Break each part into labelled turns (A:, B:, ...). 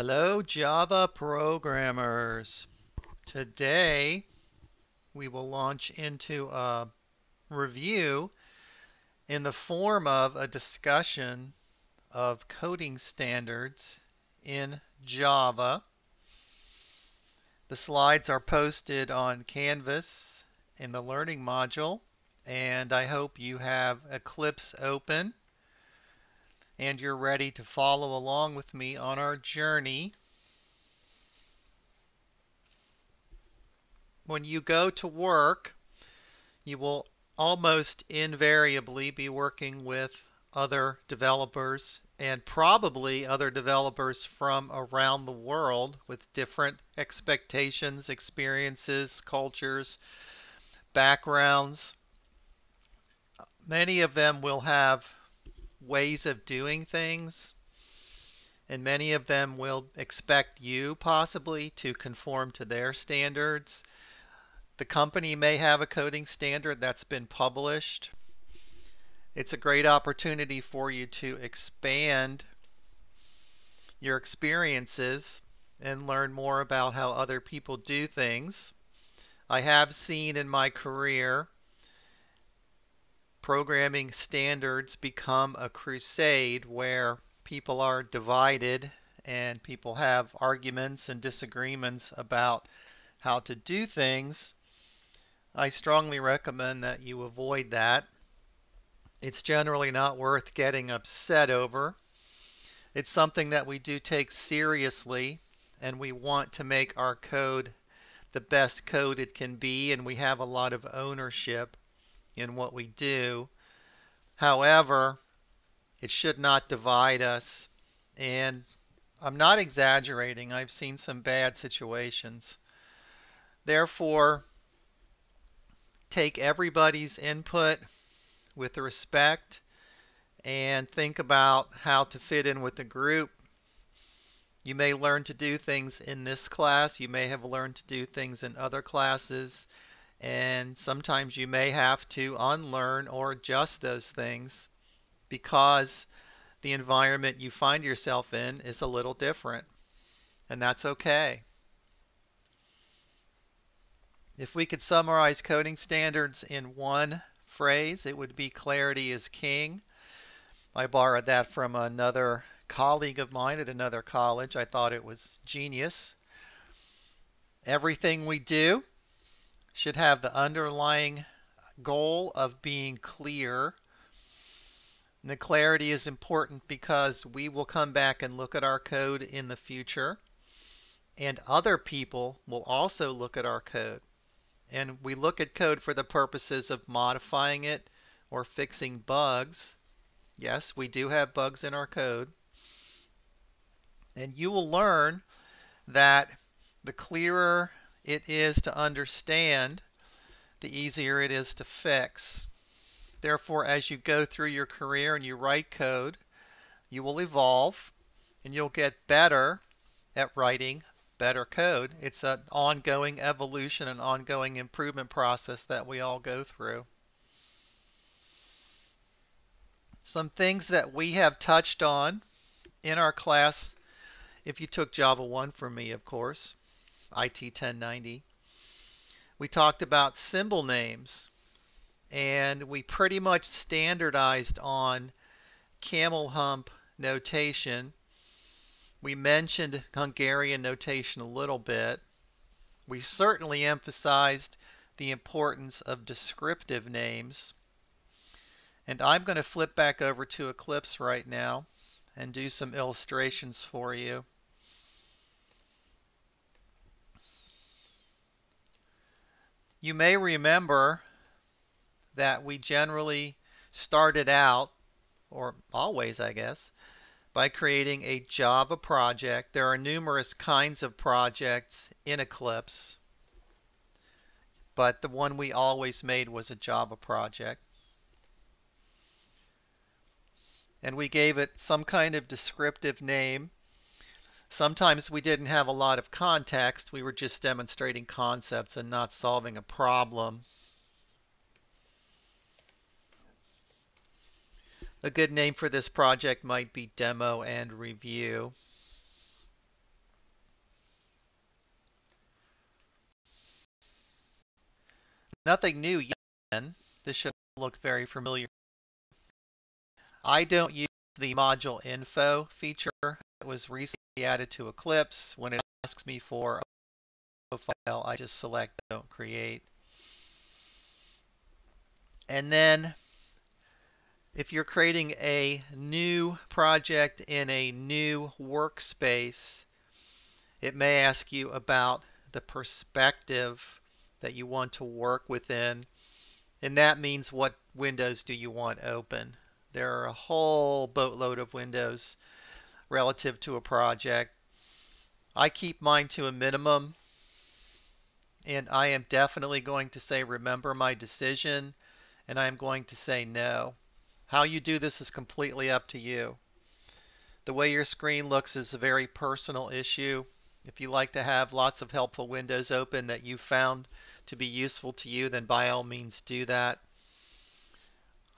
A: Hello, Java programmers. Today we will launch into a review in the form of a discussion of coding standards in Java. The slides are posted on Canvas in the Learning module, and I hope you have Eclipse open and you're ready to follow along with me on our journey. When you go to work, you will almost invariably be working with other developers and probably other developers from around the world with different expectations, experiences, cultures, backgrounds. Many of them will have ways of doing things, and many of them will expect you possibly to conform to their standards. The company may have a coding standard that's been published. It's a great opportunity for you to expand your experiences and learn more about how other people do things. I have seen in my career programming standards become a crusade where people are divided and people have arguments and disagreements about how to do things, I strongly recommend that you avoid that. It's generally not worth getting upset over. It's something that we do take seriously and we want to make our code the best code it can be and we have a lot of ownership in what we do. However, it should not divide us. And I'm not exaggerating. I've seen some bad situations. Therefore, take everybody's input with respect and think about how to fit in with the group. You may learn to do things in this class. You may have learned to do things in other classes. And sometimes you may have to unlearn or adjust those things because the environment you find yourself in is a little different. And that's okay. If we could summarize coding standards in one phrase, it would be clarity is king. I borrowed that from another colleague of mine at another college. I thought it was genius. Everything we do should have the underlying goal of being clear. And the clarity is important because we will come back and look at our code in the future, and other people will also look at our code. And we look at code for the purposes of modifying it or fixing bugs. Yes, we do have bugs in our code. And you will learn that the clearer it is to understand, the easier it is to fix. Therefore, as you go through your career and you write code, you will evolve and you'll get better at writing better code. It's an ongoing evolution, and ongoing improvement process that we all go through. Some things that we have touched on in our class, if you took Java 1 from me, of course, IT 1090. We talked about symbol names and we pretty much standardized on camel hump notation. We mentioned Hungarian notation a little bit. We certainly emphasized the importance of descriptive names. And I'm going to flip back over to Eclipse right now and do some illustrations for you. You may remember that we generally started out, or always I guess, by creating a Java project. There are numerous kinds of projects in Eclipse, but the one we always made was a Java project. And we gave it some kind of descriptive name sometimes we didn't have a lot of context. We were just demonstrating concepts and not solving a problem. A good name for this project might be demo and review. Nothing new yet. This should look very familiar. I don't use the module info feature. It was recently added to Eclipse. When it asks me for a file, I just select don't create. And then if you're creating a new project in a new workspace, it may ask you about the perspective that you want to work within. And that means what windows do you want open. There are a whole boatload of windows relative to a project. I keep mine to a minimum. And I am definitely going to say remember my decision. And I am going to say no. How you do this is completely up to you. The way your screen looks is a very personal issue. If you like to have lots of helpful windows open that you found to be useful to you, then by all means do that.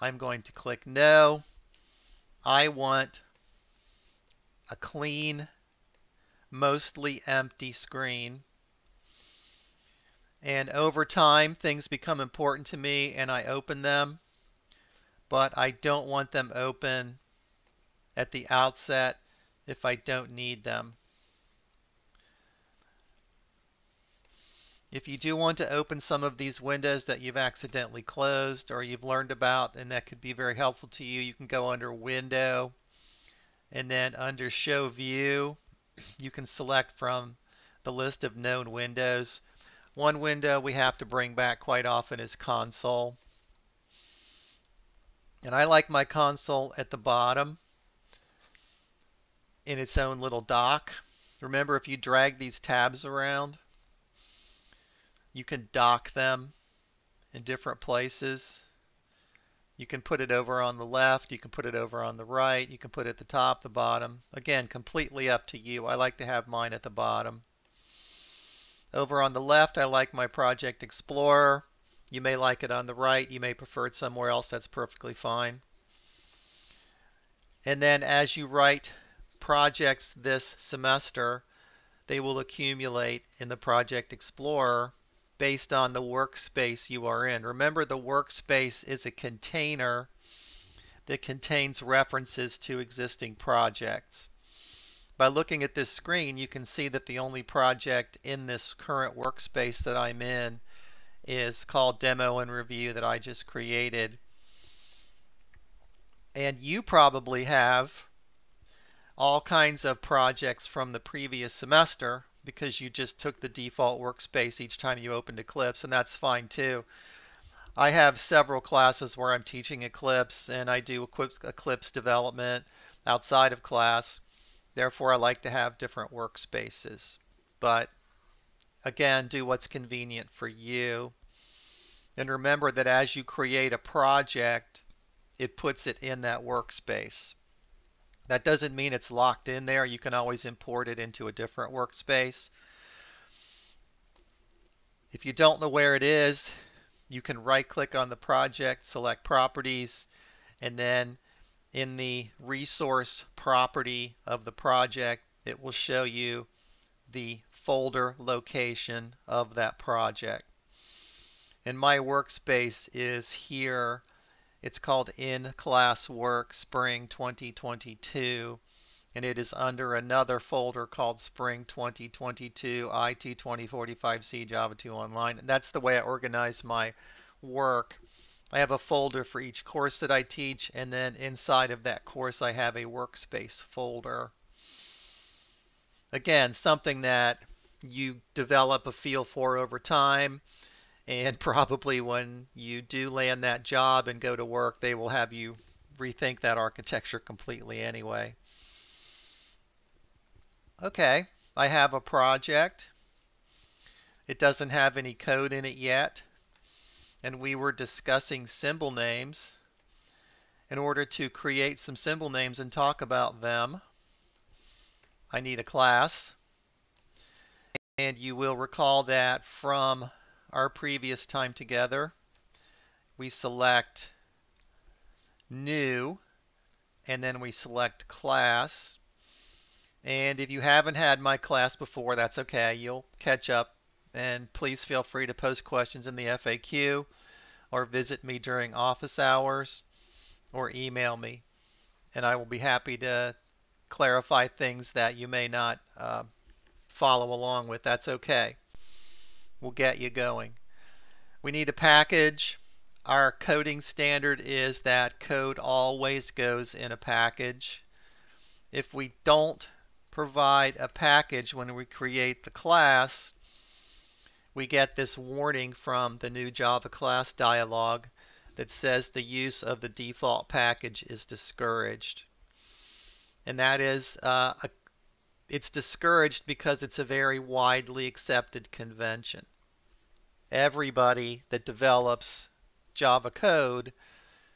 A: I'm going to click no. I want a clean, mostly empty screen. And over time, things become important to me and I open them but I don't want them open at the outset if I don't need them. If you do want to open some of these windows that you've accidentally closed or you've learned about and that could be very helpful to you, you can go under Window and then under Show View, you can select from the list of known windows. One window we have to bring back quite often is Console. And I like my console at the bottom in its own little dock. Remember, if you drag these tabs around, you can dock them in different places. You can put it over on the left, you can put it over on the right, you can put it at the top, the bottom. Again, completely up to you. I like to have mine at the bottom. Over on the left, I like my Project Explorer. You may like it on the right. You may prefer it somewhere else. That's perfectly fine. And then as you write projects this semester, they will accumulate in the Project Explorer based on the workspace you are in. Remember, the workspace is a container that contains references to existing projects. By looking at this screen, you can see that the only project in this current workspace that I'm in is called Demo and Review that I just created. And you probably have all kinds of projects from the previous semester because you just took the default workspace each time you opened Eclipse, and that's fine too. I have several classes where I'm teaching Eclipse and I do Eclipse development outside of class. Therefore, I like to have different workspaces. But Again, do what's convenient for you. And remember that as you create a project, it puts it in that workspace. That doesn't mean it's locked in there. You can always import it into a different workspace. If you don't know where it is, you can right click on the project, select properties, and then in the resource property of the project, it will show you the folder location of that project. And my workspace is here. It's called In Class Work Spring 2022 and it is under another folder called Spring 2022 IT 2045C Java 2 Online. And that's the way I organize my work. I have a folder for each course that I teach, and then inside of that course, I have a workspace folder. Again, something that you develop a feel for over time. And probably when you do land that job and go to work, they will have you rethink that architecture completely anyway. Okay, I have a project. It doesn't have any code in it yet. And we were discussing symbol names. In order to create some symbol names and talk about them, I need a class. And you will recall that from our previous time together, we select new and then we select class. And if you haven't had my class before, that's okay. You'll catch up And please feel free to post questions in the FAQ or visit me during office hours or email me. And I will be happy to clarify things that you may not uh, follow along with. That's okay. We'll get you going. We need a package. Our coding standard is that code always goes in a package. If we don't provide a package when we create the class, we get this warning from the new Java class dialog that says the use of the default package is discouraged. And that is, uh, a, it's discouraged because it's a very widely accepted convention. Everybody that develops Java code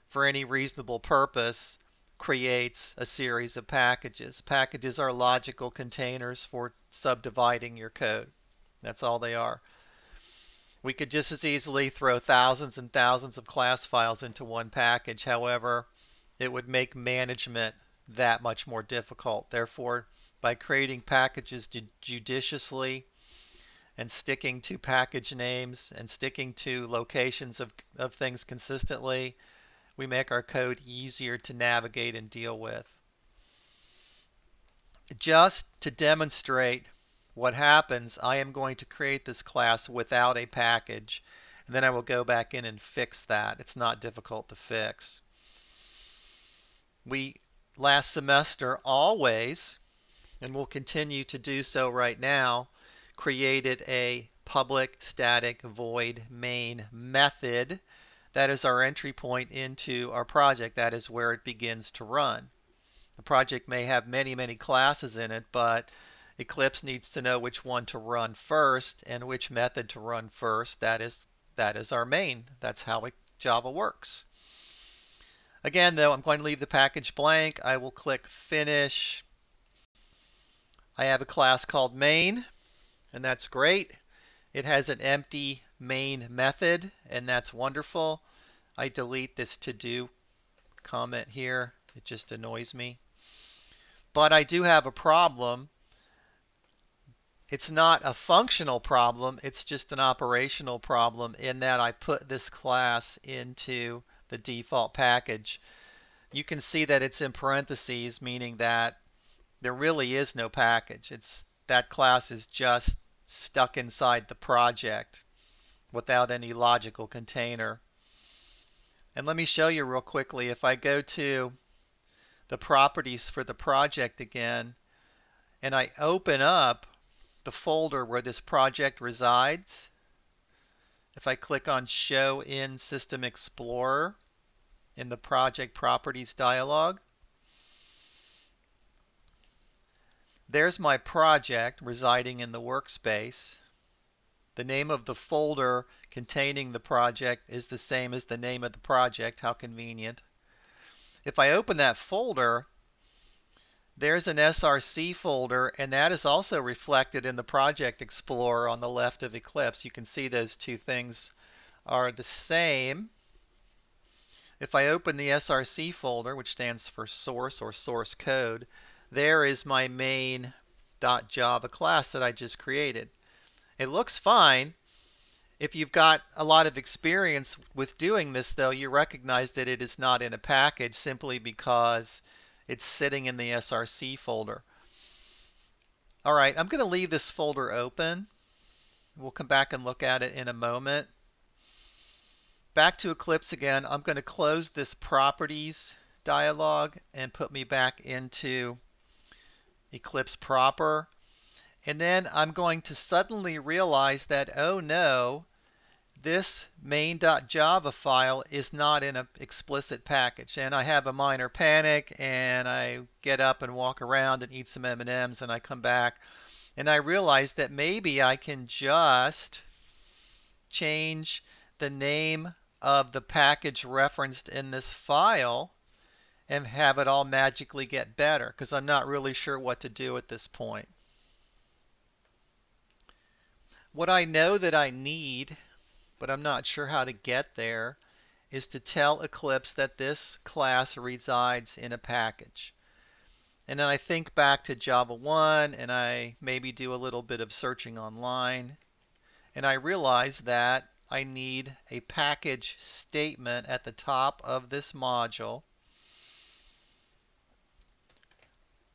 A: for any reasonable purpose creates a series of packages. Packages are logical containers for subdividing your code. That's all they are. We could just as easily throw thousands and thousands of class files into one package. However, it would make management that much more difficult. Therefore, by creating packages judiciously and sticking to package names and sticking to locations of, of things consistently, we make our code easier to navigate and deal with. Just to demonstrate what happens, I am going to create this class without a package, and then I will go back in and fix that. It's not difficult to fix. We, last semester, always, and will continue to do so right now, created a public static void main method that is our entry point into our project. That is where it begins to run. The project may have many, many classes in it, but Eclipse needs to know which one to run first and which method to run first. That is, that is our main. That's how Java works. Again, though, I'm going to leave the package blank. I will click Finish. I have a class called main, and that's great. It has an empty main method, and that's wonderful. I delete this to do comment here. It just annoys me. But I do have a problem. It's not a functional problem, it's just an operational problem in that I put this class into the default package. You can see that it's in parentheses, meaning that there really is no package. It's that class is just stuck inside the project without any logical container. And let me show you real quickly. If I go to the properties for the project again, and I open up the folder where this project resides, if I click on Show in System Explorer in the Project Properties dialog, there's my project residing in the workspace. The name of the folder containing the project is the same as the name of the project. How convenient. If I open that folder, there's an SRC folder, and that is also reflected in the Project Explorer on the left of Eclipse. You can see those two things are the same. If I open the SRC folder, which stands for source or source code, there is my main.java class that I just created. It looks fine. If you've got a lot of experience with doing this, though, you recognize that it is not in a package simply because it's sitting in the SRC folder. All right, I'm going to leave this folder open. We'll come back and look at it in a moment. Back to Eclipse again. I'm going to close this properties dialog and put me back into Eclipse proper. And then I'm going to suddenly realize that, oh no, this main.java file is not in an explicit package. And I have a minor panic and I get up and walk around and eat some M&Ms and I come back and I realize that maybe I can just change the name of the package referenced in this file and have it all magically get better because I'm not really sure what to do at this point. What I know that I need, but I'm not sure how to get there, is to tell Eclipse that this class resides in a package. And then I think back to Java 1 and I maybe do a little bit of searching online. and I realize that I need a package statement at the top of this module.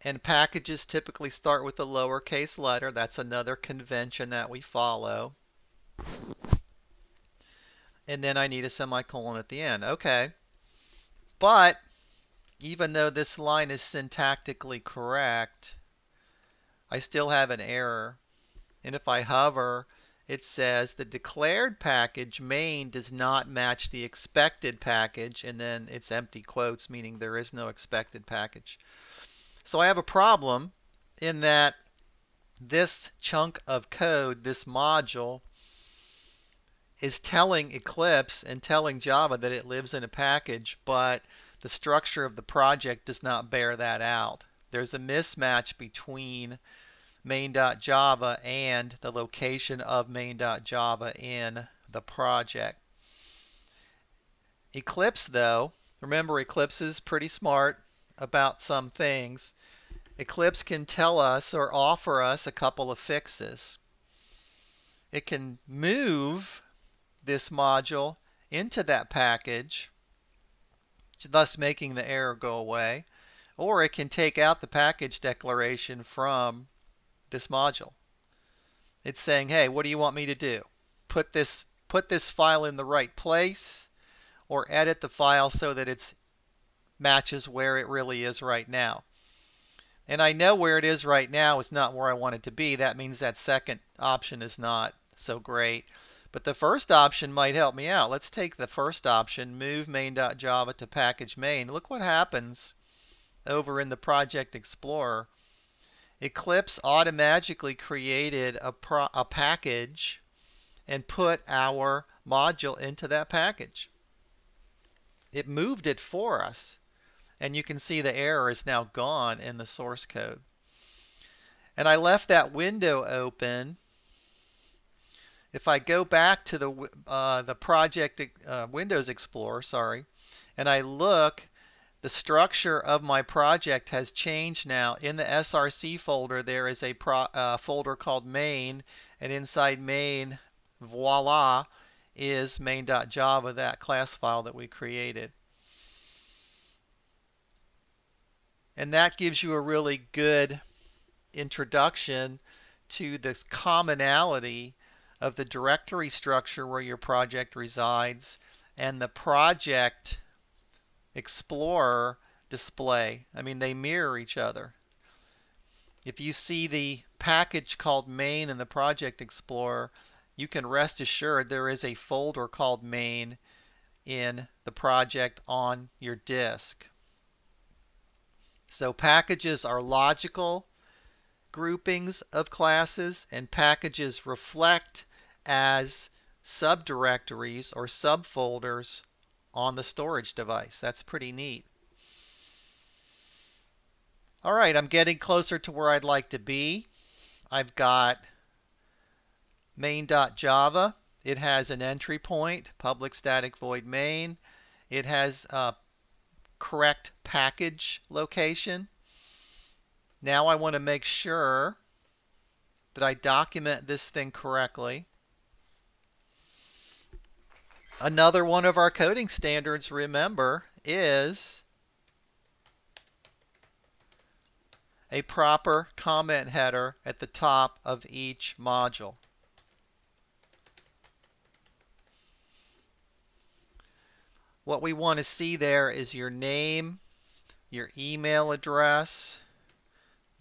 A: And packages typically start with a lowercase letter. That's another convention that we follow. And then I need a semicolon at the end. Okay. But even though this line is syntactically correct, I still have an error. And if I hover, it says the declared package main does not match the expected package, and then it's empty quotes, meaning there is no expected package. So I have a problem in that this chunk of code, this module, is telling Eclipse and telling Java that it lives in a package, but the structure of the project does not bear that out. There's a mismatch between main.java and the location of main.java in the project. Eclipse, though, remember Eclipse is pretty smart about some things. Eclipse can tell us or offer us a couple of fixes. It can move this module into that package, thus making the error go away, or it can take out the package declaration from this module. It's saying, hey, what do you want me to do? Put this, put this file in the right place or edit the file so that it matches where it really is right now. And I know where it is right now is not where I want it to be. That means that second option is not so great. But the first option might help me out. Let's take the first option, move main.java to package main. Look what happens over in the Project Explorer. Eclipse automatically created a, a package and put our module into that package. It moved it for us. And you can see the error is now gone in the source code. And I left that window open. If I go back to the, uh, the project uh, Windows Explorer, sorry, and I look, the structure of my project has changed now. In the SRC folder, there is a pro, uh, folder called main, and inside main, voila, is main.java, that class file that we created. And that gives you a really good introduction to this commonality of the directory structure where your project resides and the project explorer display. I mean, they mirror each other. If you see the package called main in the project explorer, you can rest assured there is a folder called main in the project on your disk. So packages are logical groupings of classes and packages reflect as subdirectories or subfolders on the storage device. That's pretty neat. All right, I'm getting closer to where I'd like to be. I've got main.java. It has an entry point, public static void main. It has a correct package location. Now I want to make sure that I document this thing correctly. Another one of our coding standards, remember, is a proper comment header at the top of each module. What we want to see there is your name, your email address,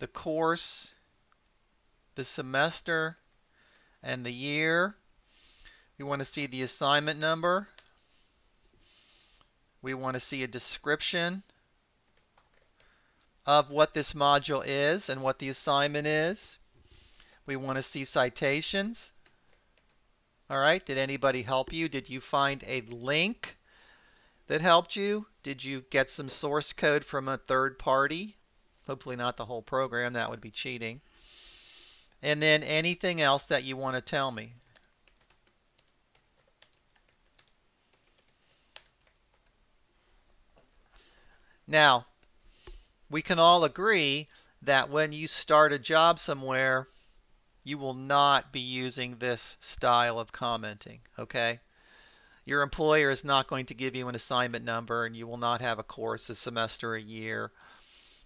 A: the course, the semester, and the year. We want to see the assignment number. We want to see a description of what this module is and what the assignment is. We want to see citations. All right, did anybody help you? Did you find a link that helped you? Did you get some source code from a third party? Hopefully not the whole program, that would be cheating. And then anything else that you want to tell me. Now, we can all agree that when you start a job somewhere, you will not be using this style of commenting, okay? Your employer is not going to give you an assignment number and you will not have a course, a semester, a year.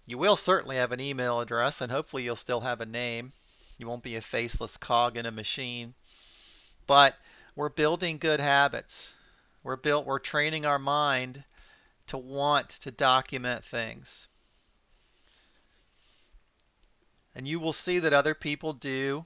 A: You will certainly have an email address and hopefully you'll still have a name. You won't be a faceless cog in a machine. But we're building good habits. We're built we're training our mind to want to document things. And you will see that other people do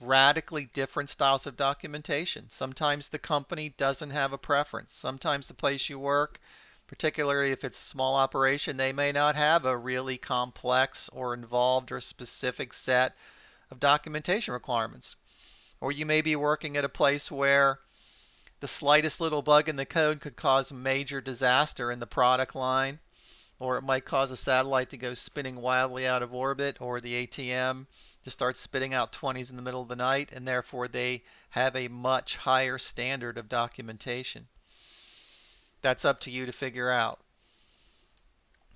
A: radically different styles of documentation. Sometimes the company doesn't have a preference. Sometimes the place you work, particularly if it's a small operation, they may not have a really complex or involved or specific set of documentation requirements. Or you may be working at a place where the slightest little bug in the code could cause major disaster in the product line, or it might cause a satellite to go spinning wildly out of orbit, or the ATM to start spitting out 20s in the middle of the night, and therefore they have a much higher standard of documentation. That's up to you to figure out.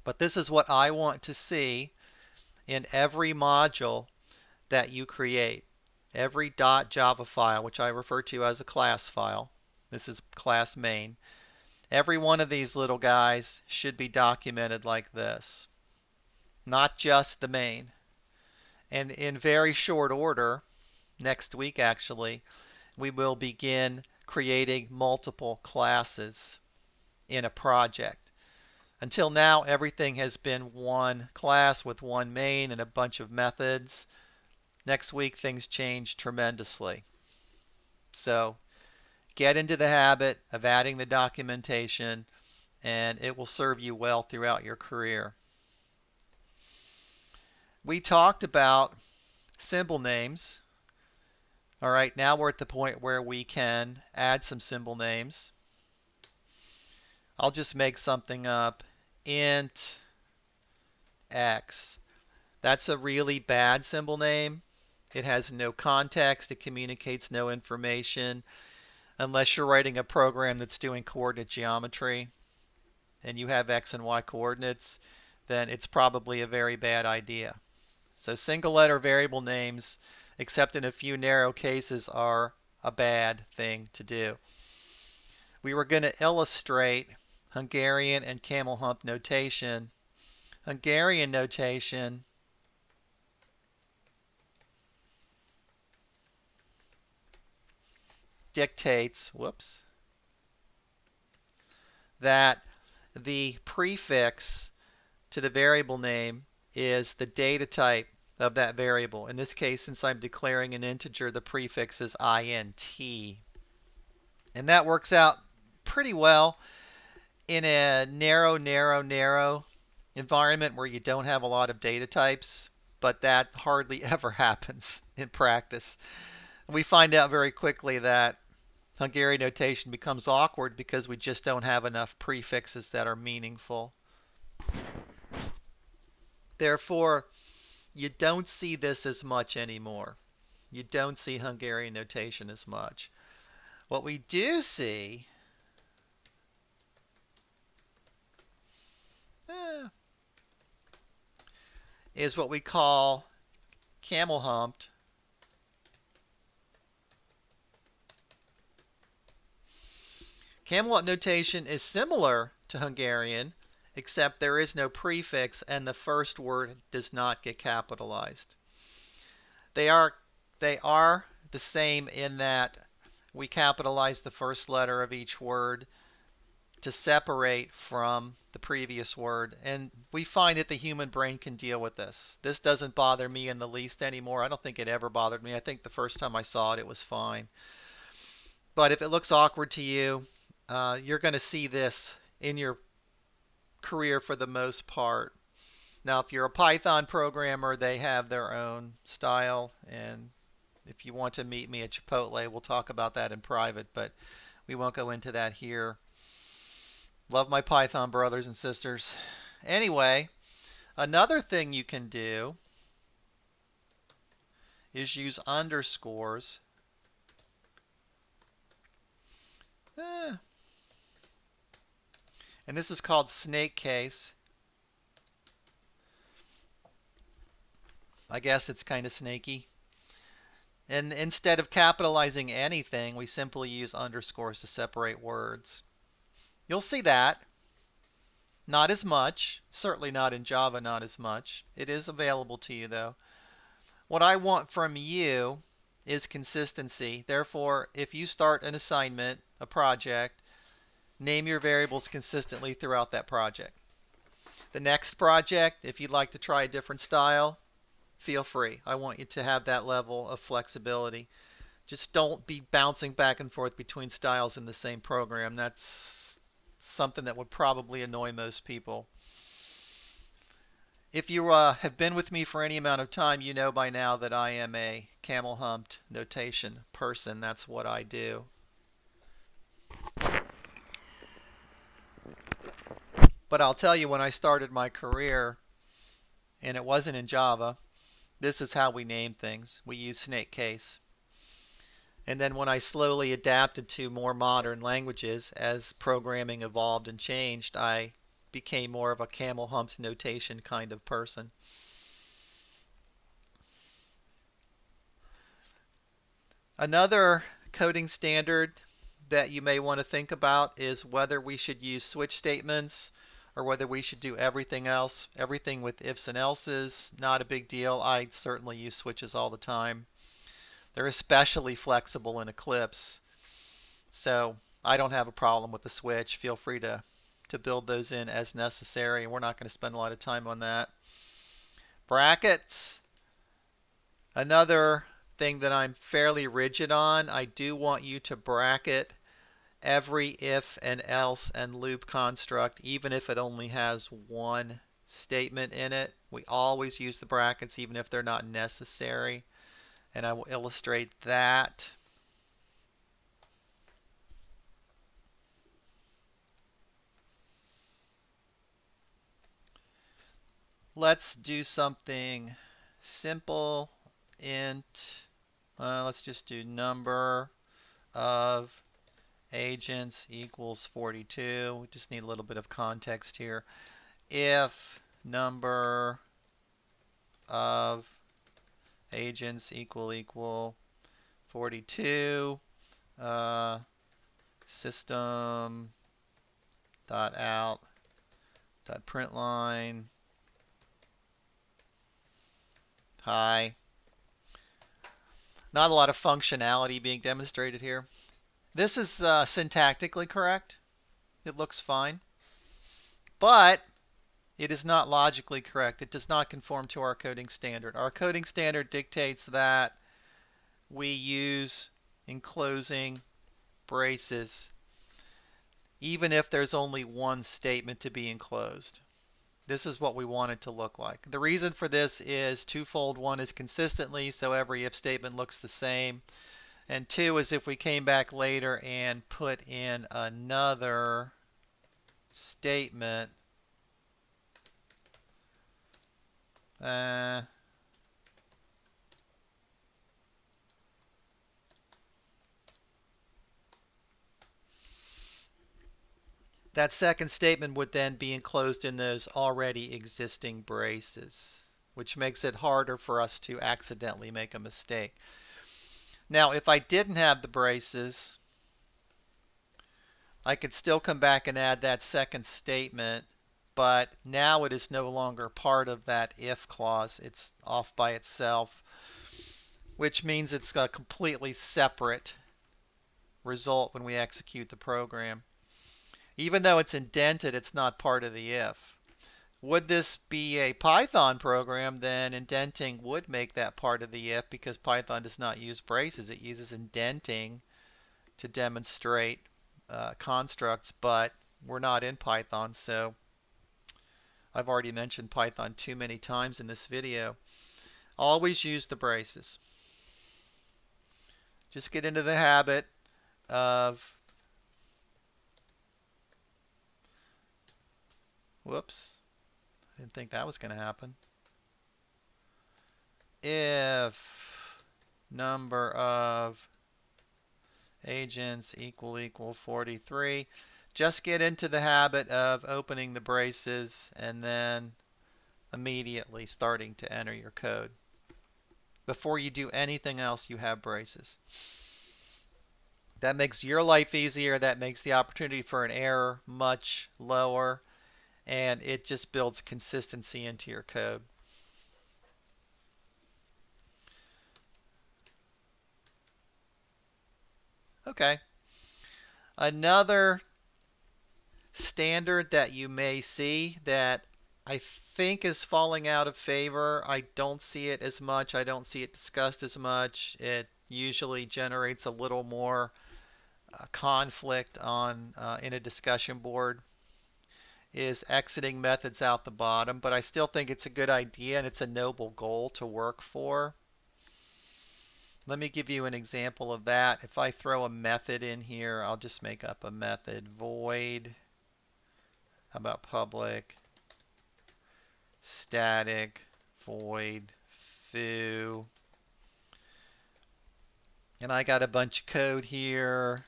A: But this is what I want to see in every module that you create. Every .java file, which I refer to as a class file. This is class main. Every one of these little guys should be documented like this. Not just the main. And in very short order, next week actually, we will begin creating multiple classes in a project. Until now, everything has been one class with one main and a bunch of methods. Next week, things change tremendously. So get into the habit of adding the documentation, and it will serve you well throughout your career. We talked about symbol names. All right, now we're at the point where we can add some symbol names. I'll just make something up. int x. That's a really bad symbol name. It has no context. It communicates no information. Unless you're writing a program that's doing coordinate geometry and you have x and y coordinates, then it's probably a very bad idea. So single letter variable names, except in a few narrow cases, are a bad thing to do. We were going to illustrate Hungarian and camel hump notation. Hungarian notation dictates, whoops, that the prefix to the variable name is the data type of that variable. In this case, since I'm declaring an integer, the prefix is int. And that works out pretty well in a narrow, narrow, narrow environment where you don't have a lot of data types, but that hardly ever happens in practice. We find out very quickly that Hungarian notation becomes awkward because we just don't have enough prefixes that are meaningful. Therefore, you don't see this as much anymore. You don't see Hungarian notation as much. What we do see eh, is what we call camel humped Camelot notation is similar to Hungarian, except there is no prefix and the first word does not get capitalized. They are they are the same in that we capitalize the first letter of each word to separate from the previous word. And we find that the human brain can deal with this. This doesn't bother me in the least anymore. I don't think it ever bothered me. I think the first time I saw it, it was fine. But if it looks awkward to you, uh, you're going to see this in your career for the most part. Now, if you're a Python programmer, they have their own style. And if you want to meet me at Chipotle, we'll talk about that in private, but we won't go into that here. Love my Python brothers and sisters. Anyway, another thing you can do is use underscores. Eh, and this is called snake case. I guess it's kind of snaky. And instead of capitalizing anything, we simply use underscores to separate words. You'll see that. Not as much, certainly not in Java, not as much. It is available to you though. What I want from you is consistency. Therefore, if you start an assignment, a project, name your variables consistently throughout that project. The next project, if you'd like to try a different style, feel free. I want you to have that level of flexibility. Just don't be bouncing back and forth between styles in the same program. That's something that would probably annoy most people. If you uh, have been with me for any amount of time, you know by now that I am a camel humped notation person. That's what I do. But I'll tell you, when I started my career, and it wasn't in Java, this is how we name things. We use snake case. And then when I slowly adapted to more modern languages as programming evolved and changed, I became more of a camel humped notation kind of person. Another coding standard that you may want to think about is whether we should use switch statements or whether we should do everything else. Everything with ifs and elses, not a big deal. I certainly use switches all the time. They're especially flexible in Eclipse. So I don't have a problem with the switch. Feel free to, to build those in as necessary. We're not going to spend a lot of time on that. Brackets. Another thing that I'm fairly rigid on. I do want you to bracket every if and else and loop construct, even if it only has one statement in it. We always use the brackets even if they're not necessary and I will illustrate that. Let's do something simple. Int, uh, let's just do number of agents equals 42. We just need a little bit of context here. If number of agents equal equal 42 uh, system dot out dot print line hi not a lot of functionality being demonstrated here this is uh, syntactically correct it looks fine but it is not logically correct. It does not conform to our coding standard. Our coding standard dictates that we use enclosing braces even if there's only one statement to be enclosed. This is what we want it to look like. The reason for this is twofold. One is consistently, so every if statement looks the same. And two is if we came back later and put in another statement Uh, that second statement would then be enclosed in those already existing braces, which makes it harder for us to accidentally make a mistake. Now, if I didn't have the braces, I could still come back and add that second statement but now it is no longer part of that if clause. It's off by itself, which means it's a completely separate result when we execute the program. Even though it's indented, it's not part of the if. Would this be a Python program, then indenting would make that part of the if because Python does not use braces. It uses indenting to demonstrate uh, constructs, but we're not in Python, so I've already mentioned Python too many times in this video. Always use the braces. Just get into the habit of whoops didn't think that was going to happen if number of agents equal equal 43 just get into the habit of opening the braces and then immediately starting to enter your code. Before you do anything else, you have braces. That makes your life easier. That makes the opportunity for an error much lower. And it just builds consistency into your code. Okay. Another standard that you may see that I think is falling out of favor. I don't see it as much. I don't see it discussed as much. It usually generates a little more uh, conflict on uh, in a discussion board is exiting methods out the bottom, but I still think it's a good idea and it's a noble goal to work for. Let me give you an example of that. If I throw a method in here, I'll just make up a method void. How about public static void foo. And I got a bunch of code here.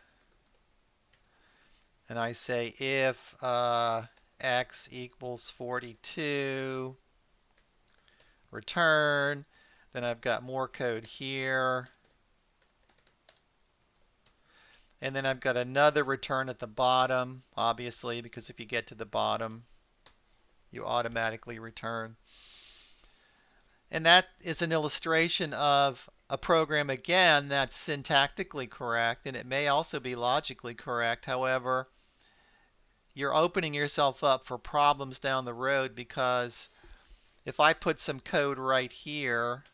A: And I say if uh, x equals 42, return. Then I've got more code here. And then I've got another return at the bottom, obviously, because if you get to the bottom, you automatically return. And that is an illustration of a program, again, that's syntactically correct, and it may also be logically correct. However, you're opening yourself up for problems down the road because if I put some code right here,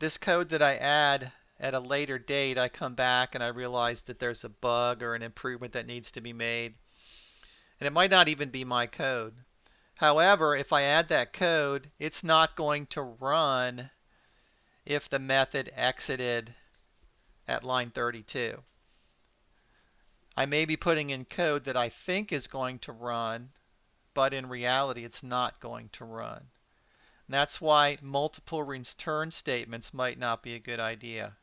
A: This code that I add at a later date, I come back and I realize that there's a bug or an improvement that needs to be made. And it might not even be my code. However, if I add that code, it's not going to run if the method exited at line 32. I may be putting in code that I think is going to run, but in reality it's not going to run. And that's why multiple return statements might not be a good idea.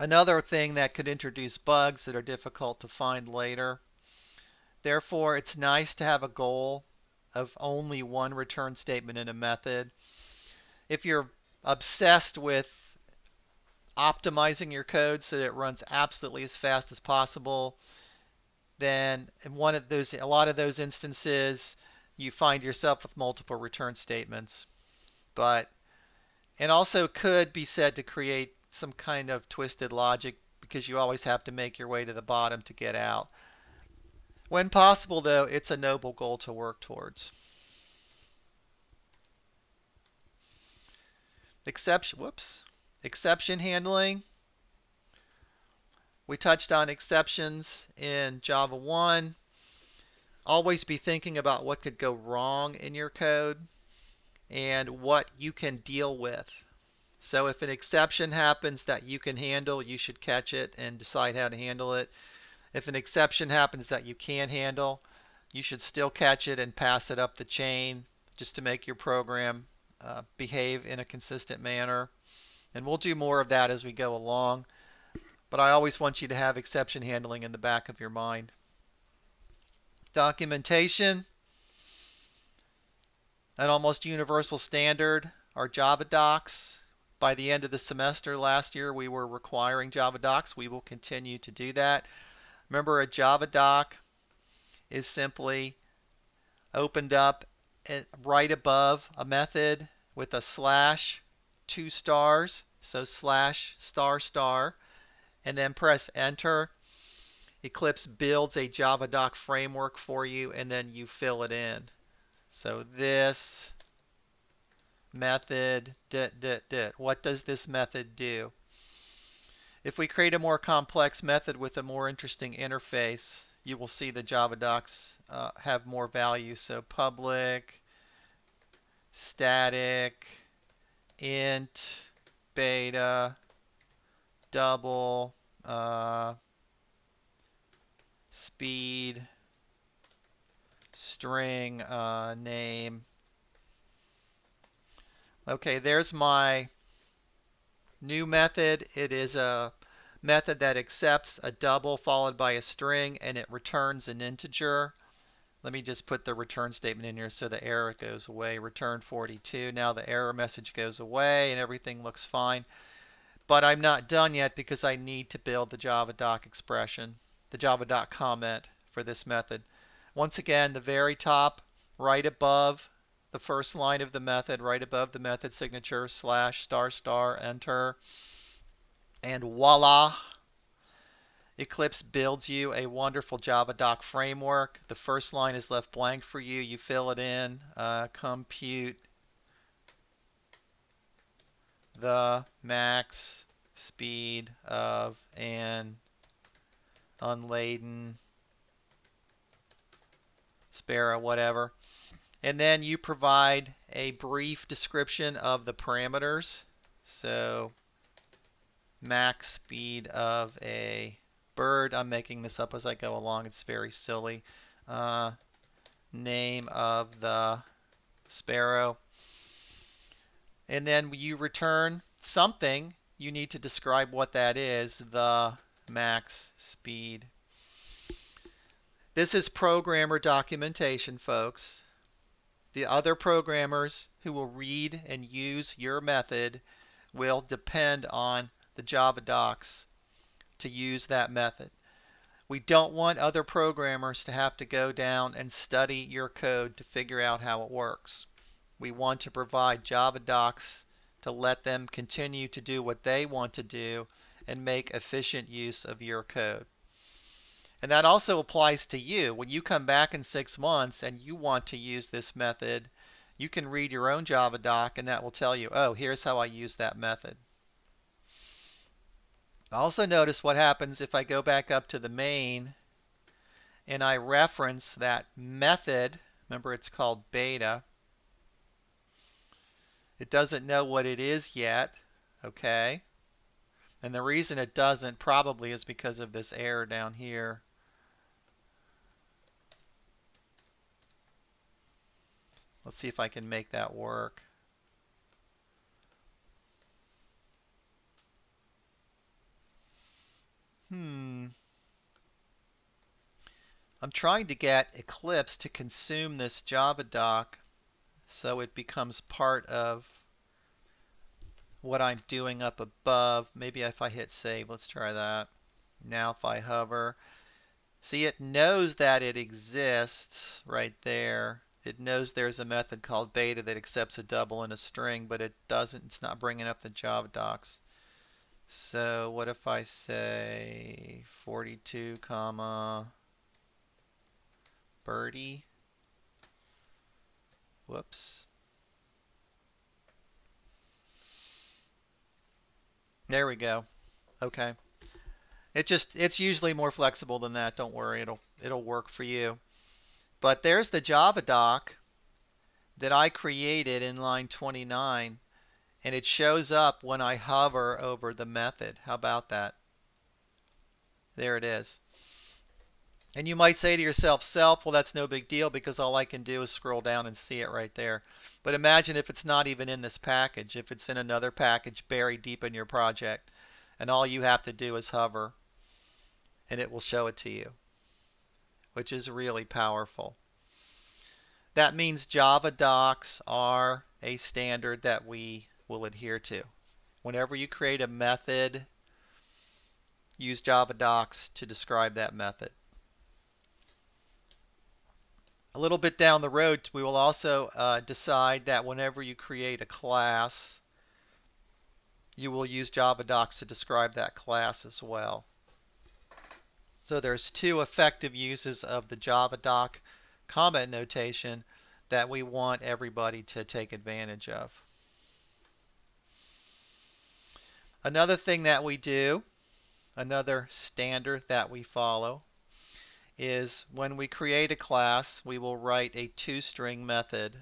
A: Another thing that could introduce bugs that are difficult to find later. Therefore, it's nice to have a goal of only one return statement in a method. If you're obsessed with optimizing your code so that it runs absolutely as fast as possible, then in one of those, a lot of those instances, you find yourself with multiple return statements. But, and also could be said to create some kind of twisted logic because you always have to make your way to the bottom to get out. When possible, though, it's a noble goal to work towards. Exception, whoops, exception handling. We touched on exceptions in Java 1. Always be thinking about what could go wrong in your code and what you can deal with. So if an exception happens that you can handle, you should catch it and decide how to handle it. If an exception happens that you can't handle, you should still catch it and pass it up the chain just to make your program uh, behave in a consistent manner. And we'll do more of that as we go along. But I always want you to have exception handling in the back of your mind. Documentation, an almost universal standard are Java docs. By the end of the semester last year, we were requiring Java docs. We will continue to do that. Remember, a Java doc is simply opened up right above a method with a slash two stars, so slash star star, and then press enter. Eclipse builds a JavaDoc framework for you and then you fill it in. So this method, dit, dit, dit. What does this method do? If we create a more complex method with a more interesting interface, you will see the JavaDocs uh, have more value. So public, static, int, beta, double, uh, speed, string uh, name, Okay, there's my new method. It is a method that accepts a double followed by a string and it returns an integer. Let me just put the return statement in here so the error goes away. Return 42. Now the error message goes away and everything looks fine. But I'm not done yet because I need to build the javadoc expression, the javadoc comment for this method. Once again, the very top, right above the first line of the method, right above the method signature, slash star star, enter. And voila, Eclipse builds you a wonderful Javadoc framework. The first line is left blank for you. You fill it in, uh, compute the max speed of an unladen Sparrow, whatever. And then you provide a brief description of the parameters. So max speed of a bird. I'm making this up as I go along. It's very silly. Uh, name of the sparrow. And then you return something. You need to describe what that is, the max speed. This is programmer documentation, folks. The other programmers who will read and use your method will depend on the Java docs to use that method. We don't want other programmers to have to go down and study your code to figure out how it works. We want to provide Java docs to let them continue to do what they want to do and make efficient use of your code. And that also applies to you. When you come back in six months and you want to use this method, you can read your own Java doc and that will tell you, oh, here's how I use that method. Also notice what happens if I go back up to the main and I reference that method. Remember it's called beta. It doesn't know what it is yet, okay? And the reason it doesn't probably is because of this error down here. Let's see if I can make that work. Hmm. I'm trying to get Eclipse to consume this Java doc so it becomes part of what I'm doing up above. Maybe if I hit save, let's try that. Now if I hover, see it knows that it exists right there it knows there's a method called beta that accepts a double and a string, but it doesn't, it's not bringing up the Java docs. So what if I say 42 comma birdie? Whoops. There we go. Okay. It just it's usually more flexible than that. Don't worry. It'll it'll work for you. But there's the Java doc that I created in line 29 and it shows up when I hover over the method. How about that? There it is. And you might say to yourself, self, well, that's no big deal because all I can do is scroll down and see it right there. But imagine if it's not even in this package, if it's in another package buried deep in your project, and all you have to do is hover, and it will show it to you which is really powerful. That means Java docs are a standard that we will adhere to. Whenever you create a method, use Java docs to describe that method. A little bit down the road, we will also uh, decide that whenever you create a class, you will use Java docs to describe that class as well. So there's two effective uses of the Javadoc comment notation that we want everybody to take advantage of. Another thing that we do, another standard that we follow, is when we create a class, we will write a toString method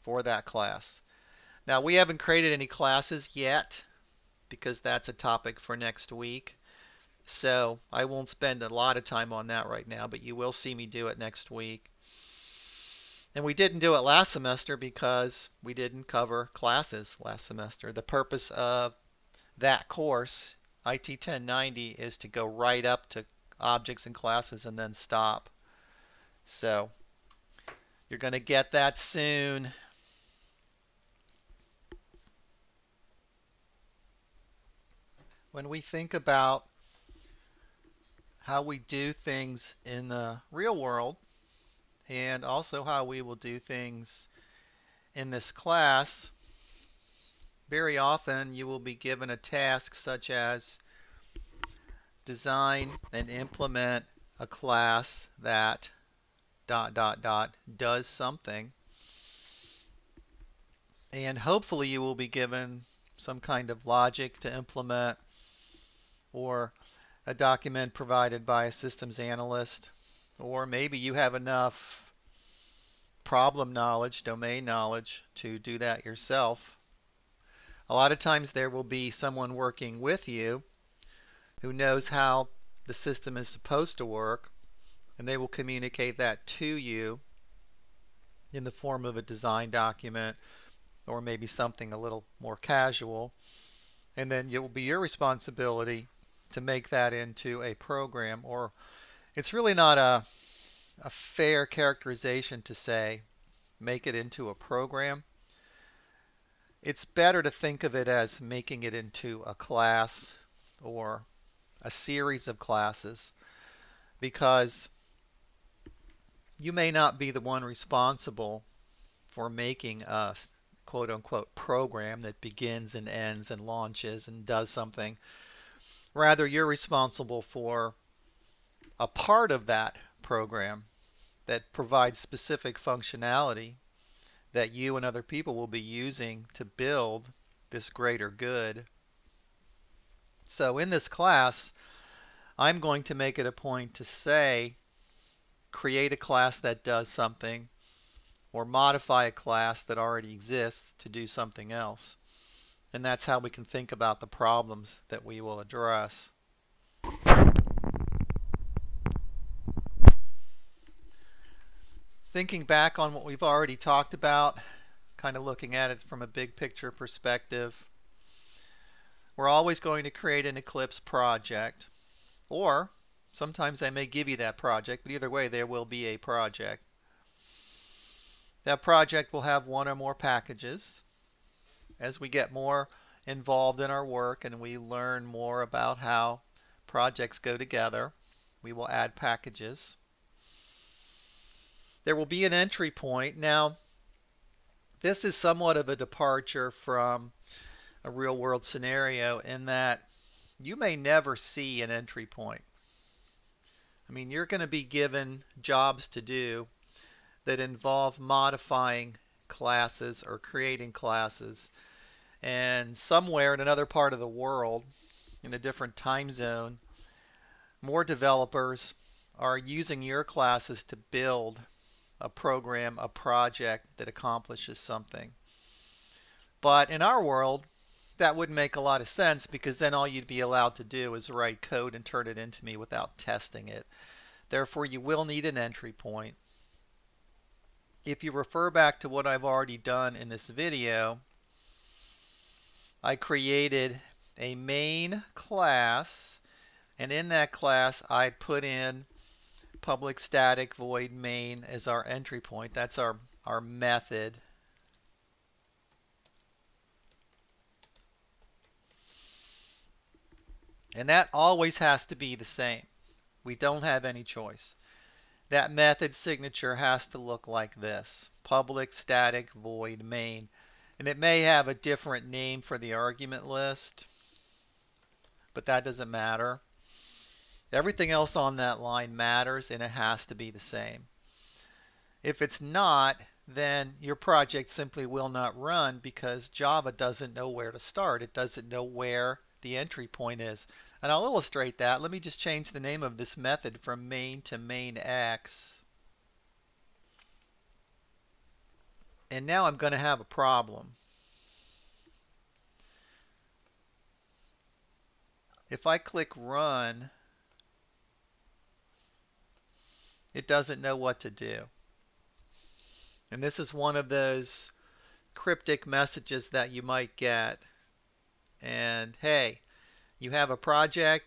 A: for that class. Now we haven't created any classes yet because that's a topic for next week. So I won't spend a lot of time on that right now, but you will see me do it next week. And we didn't do it last semester because we didn't cover classes last semester. The purpose of that course, IT 1090, is to go right up to objects and classes and then stop. So you're going to get that soon. When we think about how we do things in the real world and also how we will do things in this class, very often you will be given a task such as design and implement a class that dot dot dot does something. And hopefully you will be given some kind of logic to implement or a document provided by a systems analyst or maybe you have enough problem knowledge, domain knowledge to do that yourself. A lot of times there will be someone working with you who knows how the system is supposed to work and they will communicate that to you in the form of a design document or maybe something a little more casual. And then it will be your responsibility to make that into a program or it's really not a, a fair characterization to say make it into a program. It's better to think of it as making it into a class or a series of classes because you may not be the one responsible for making a quote unquote program that begins and ends and launches and does something. Rather, you're responsible for a part of that program that provides specific functionality that you and other people will be using to build this greater good. So in this class, I'm going to make it a point to say create a class that does something, or modify a class that already exists to do something else. And that's how we can think about the problems that we will address. Thinking back on what we've already talked about, kind of looking at it from a big picture perspective, we're always going to create an Eclipse project, or Sometimes I may give you that project, but either way, there will be a project. That project will have one or more packages. As we get more involved in our work and we learn more about how projects go together, we will add packages. There will be an entry point. Now, this is somewhat of a departure from a real world scenario in that you may never see an entry point. I mean, you're going to be given jobs to do that involve modifying classes or creating classes. And somewhere in another part of the world, in a different time zone, more developers are using your classes to build a program, a project that accomplishes something. But in our world, that wouldn't make a lot of sense because then all you'd be allowed to do is write code and turn it into me without testing it. Therefore, you will need an entry point. If you refer back to what I've already done in this video, I created a main class and in that class I put in public static void main as our entry point. That's our, our method And that always has to be the same. We don't have any choice. That method signature has to look like this. Public static void main. And it may have a different name for the argument list, but that doesn't matter. Everything else on that line matters and it has to be the same. If it's not, then your project simply will not run because Java doesn't know where to start. It doesn't know where the entry point is. And I'll illustrate that. Let me just change the name of this method from main to main x. And now I'm going to have a problem. If I click run, it doesn't know what to do. And this is one of those cryptic messages that you might get. And hey, you have a project.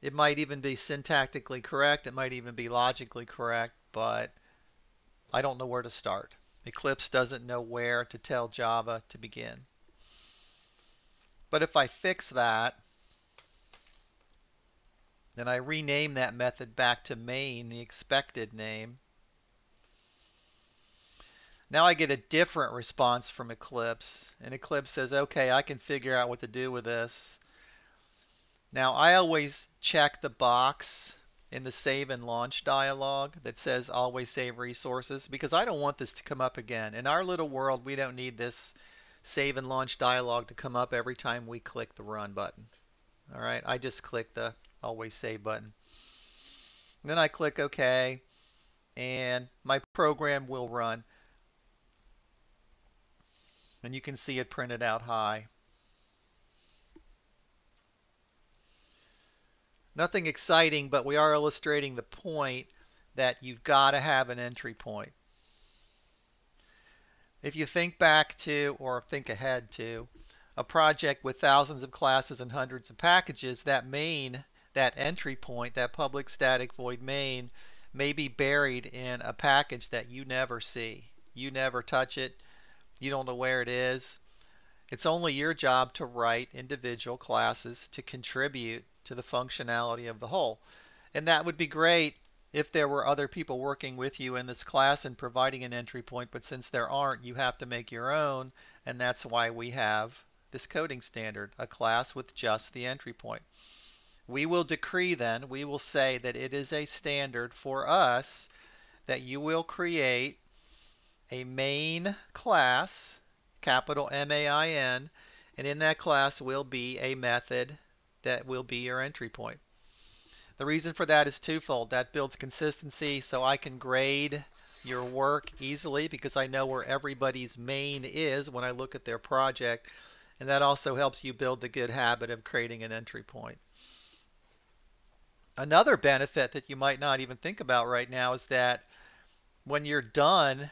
A: It might even be syntactically correct. It might even be logically correct, but I don't know where to start. Eclipse doesn't know where to tell Java to begin. But if I fix that, then I rename that method back to main, the expected name. Now I get a different response from Eclipse. And Eclipse says, okay, I can figure out what to do with this. Now I always check the box in the save and launch dialog that says always save resources because I don't want this to come up again. In our little world, we don't need this save and launch dialog to come up every time we click the run button. All right, I just click the always save button. Then I click OK and my program will run. And you can see it printed out high. Nothing exciting, but we are illustrating the point that you've got to have an entry point. If you think back to, or think ahead to, a project with thousands of classes and hundreds of packages, that main, that entry point, that public static void main, may be buried in a package that you never see. You never touch it. You don't know where it is. It's only your job to write individual classes to contribute to the functionality of the whole. And that would be great if there were other people working with you in this class and providing an entry point, but since there aren't, you have to make your own, and that's why we have this coding standard, a class with just the entry point. We will decree then, we will say that it is a standard for us that you will create a main class, capital M-A-I-N, and in that class will be a method that will be your entry point. The reason for that is twofold. That builds consistency so I can grade your work easily because I know where everybody's main is when I look at their project. And that also helps you build the good habit of creating an entry point. Another benefit that you might not even think about right now is that when you're done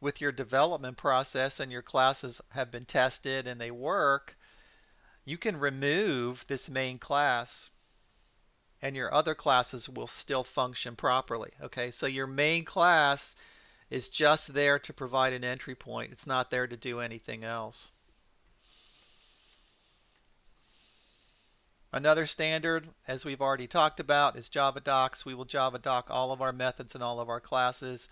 A: with your development process and your classes have been tested and they work, you can remove this main class and your other classes will still function properly. Okay, so your main class is just there to provide an entry point. It's not there to do anything else. Another standard, as we've already talked about, is Java Docs. We will Java Doc all of our methods and all of our classes.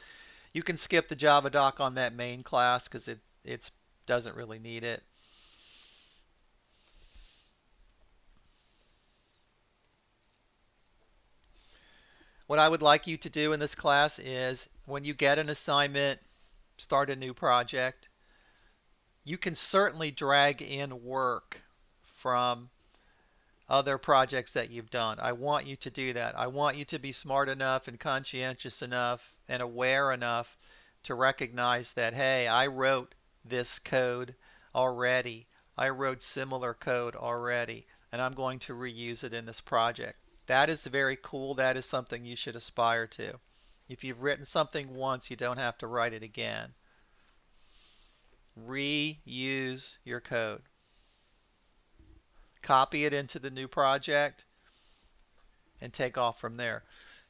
A: You can skip the Java Doc on that main class because it it doesn't really need it. What I would like you to do in this class is when you get an assignment, start a new project, you can certainly drag in work from other projects that you've done. I want you to do that. I want you to be smart enough and conscientious enough and aware enough to recognize that, hey, I wrote this code already. I wrote similar code already, and I'm going to reuse it in this project. That is very cool. That is something you should aspire to. If you've written something once, you don't have to write it again. Reuse your code. Copy it into the new project and take off from there.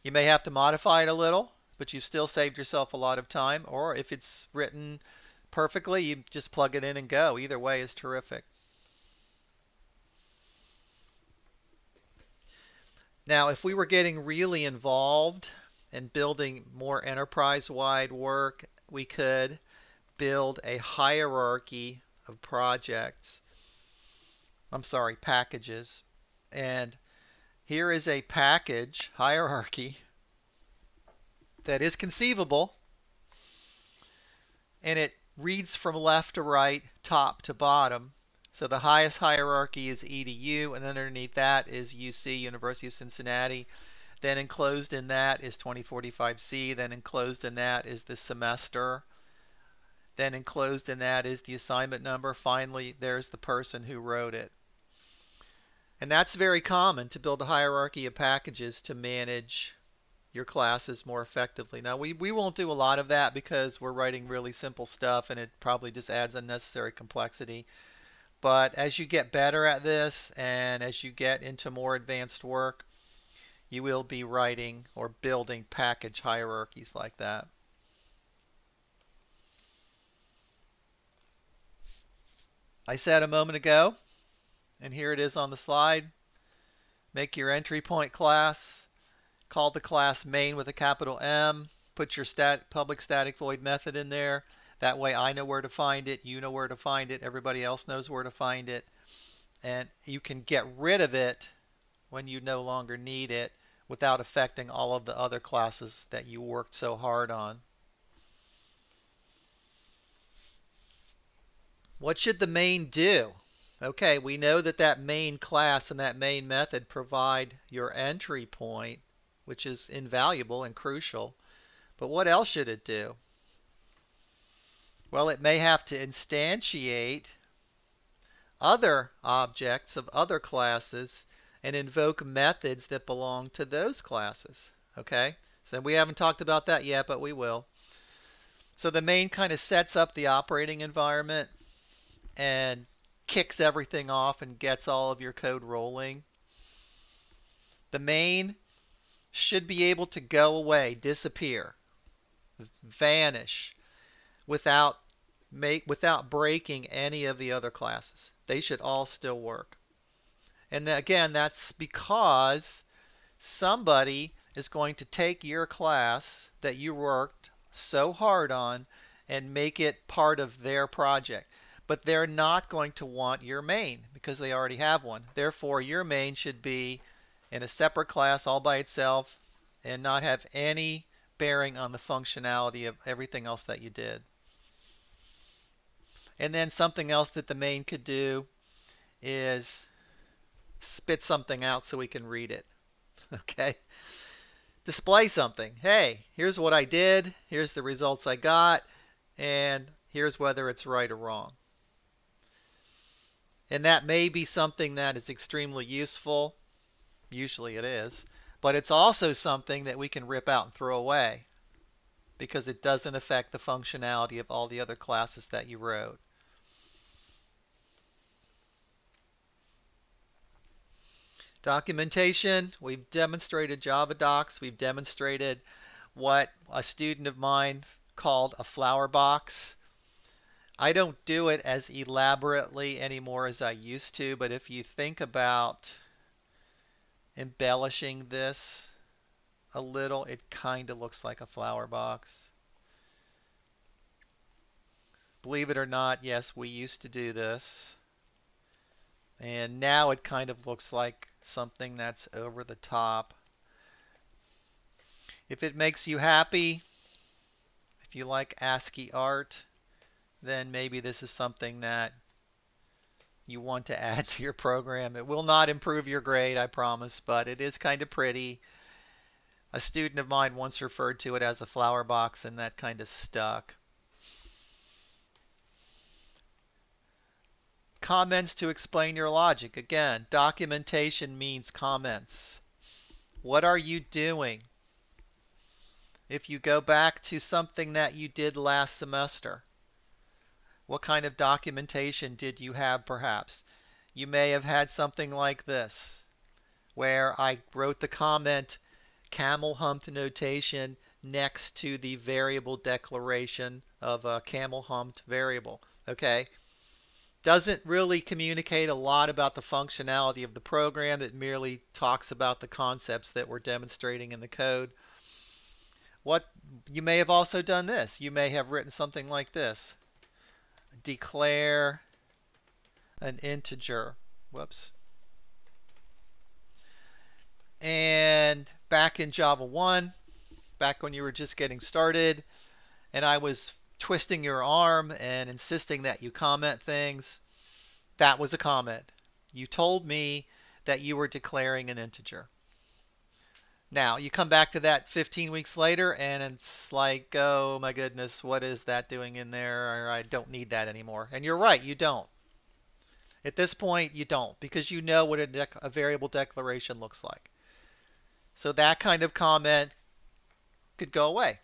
A: You may have to modify it a little, but you've still saved yourself a lot of time. Or if it's written perfectly, you just plug it in and go. Either way is terrific. Now, if we were getting really involved and building more enterprise-wide work, we could build a hierarchy of projects. I'm sorry, packages. And here is a package hierarchy that is conceivable. And it reads from left to right, top to bottom. So the highest hierarchy is EDU, and underneath that is UC, University of Cincinnati. Then enclosed in that is 2045C. Then enclosed in that is the semester. Then enclosed in that is the assignment number. Finally, there's the person who wrote it. And that's very common to build a hierarchy of packages to manage your classes more effectively. Now, we, we won't do a lot of that because we're writing really simple stuff and it probably just adds unnecessary complexity. But as you get better at this and as you get into more advanced work, you will be writing or building package hierarchies like that. I said a moment ago, and here it is on the slide, make your entry point class Call the class main with a capital M. Put your stat, public static void method in there. That way I know where to find it, you know where to find it, everybody else knows where to find it. And you can get rid of it when you no longer need it without affecting all of the other classes that you worked so hard on. What should the main do? Okay, we know that that main class and that main method provide your entry point which is invaluable and crucial. But what else should it do? Well, it may have to instantiate other objects of other classes and invoke methods that belong to those classes. Okay? So we haven't talked about that yet, but we will. So the main kind of sets up the operating environment and kicks everything off and gets all of your code rolling. The main should be able to go away, disappear, vanish without make without breaking any of the other classes. They should all still work. And again, that's because somebody is going to take your class that you worked so hard on and make it part of their project. But they're not going to want your main because they already have one. Therefore, your main should be in a separate class all by itself and not have any bearing on the functionality of everything else that you did. And then something else that the main could do is spit something out so we can read it. Okay? Display something. Hey, here's what I did, here's the results I got, and here's whether it's right or wrong. And that may be something that is extremely useful Usually it is. But it's also something that we can rip out and throw away because it doesn't affect the functionality of all the other classes that you wrote. Documentation, we've demonstrated Java docs, we've demonstrated what a student of mine called a flower box. I don't do it as elaborately anymore as I used to, but if you think about embellishing this a little, it kind of looks like a flower box. Believe it or not, yes, we used to do this. And now it kind of looks like something that's over the top. If it makes you happy, if you like ASCII art, then maybe this is something that you want to add to your program. It will not improve your grade, I promise, but it is kind of pretty. A student of mine once referred to it as a flower box, and that kind of stuck. Comments to explain your logic. Again, documentation means comments. What are you doing? If you go back to something that you did last semester, what kind of documentation did you have perhaps? You may have had something like this, where I wrote the comment camel humped notation next to the variable declaration of a camel humped variable. Okay? Doesn't really communicate a lot about the functionality of the program. It merely talks about the concepts that we're demonstrating in the code. What you may have also done this. You may have written something like this declare an integer. Whoops. And back in Java 1, back when you were just getting started, and I was twisting your arm and insisting that you comment things, that was a comment. You told me that you were declaring an integer. Now, you come back to that 15 weeks later and it's like, oh my goodness, what is that doing in there? I don't need that anymore. And you're right, you don't. At this point, you don't because you know what a, a variable declaration looks like. So that kind of comment could go away.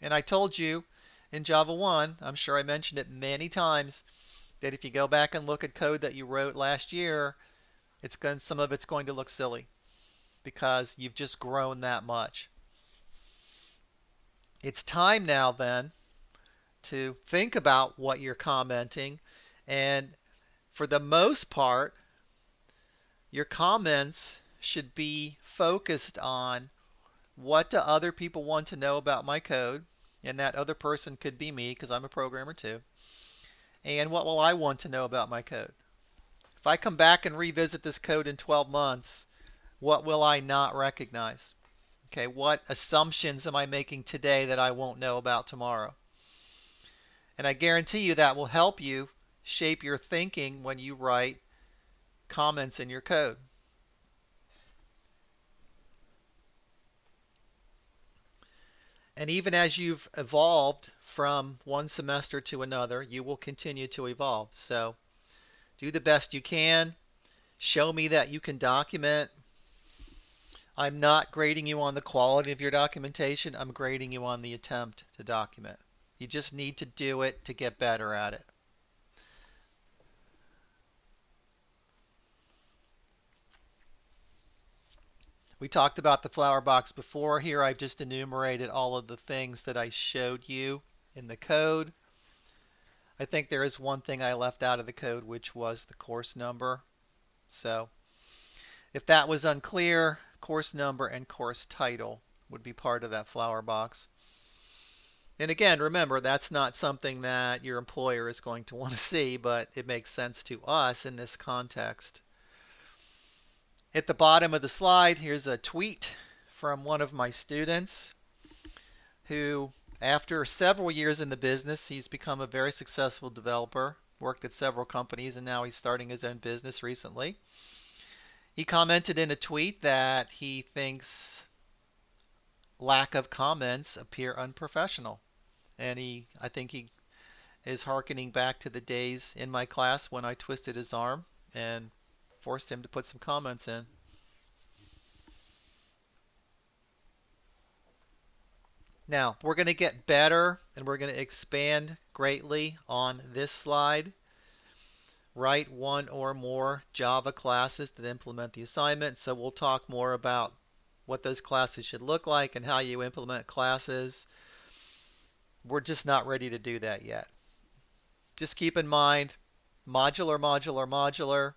A: And I told you in Java 1, I'm sure I mentioned it many times, that if you go back and look at code that you wrote last year, it's going some of it's going to look silly because you've just grown that much. It's time now then to think about what you're commenting. And for the most part your comments should be focused on what do other people want to know about my code. And that other person could be me because I'm a programmer too. And what will I want to know about my code? If I come back and revisit this code in 12 months what will I not recognize okay what assumptions am I making today that I won't know about tomorrow and I guarantee you that will help you shape your thinking when you write comments in your code. And even as you've evolved from one semester to another, you will continue to evolve. So do the best you can. Show me that you can document. I'm not grading you on the quality of your documentation. I'm grading you on the attempt to document. You just need to do it to get better at it. We talked about the flower box before. Here I've just enumerated all of the things that I showed you in the code. I think there is one thing I left out of the code, which was the course number. So if that was unclear, course number and course title would be part of that flower box. And again, remember, that's not something that your employer is going to want to see, but it makes sense to us in this context. At the bottom of the slide, here's a tweet from one of my students who, after several years in the business, he's become a very successful developer, worked at several companies, and now he's starting his own business recently. He commented in a tweet that he thinks lack of comments appear unprofessional. And he, I think he is harkening back to the days in my class when I twisted his arm and forced him to put some comments in. Now, we're going to get better and we're going to expand greatly on this slide. Write one or more Java classes that implement the assignment. So we'll talk more about what those classes should look like and how you implement classes. We're just not ready to do that yet. Just keep in mind, modular, modular, modular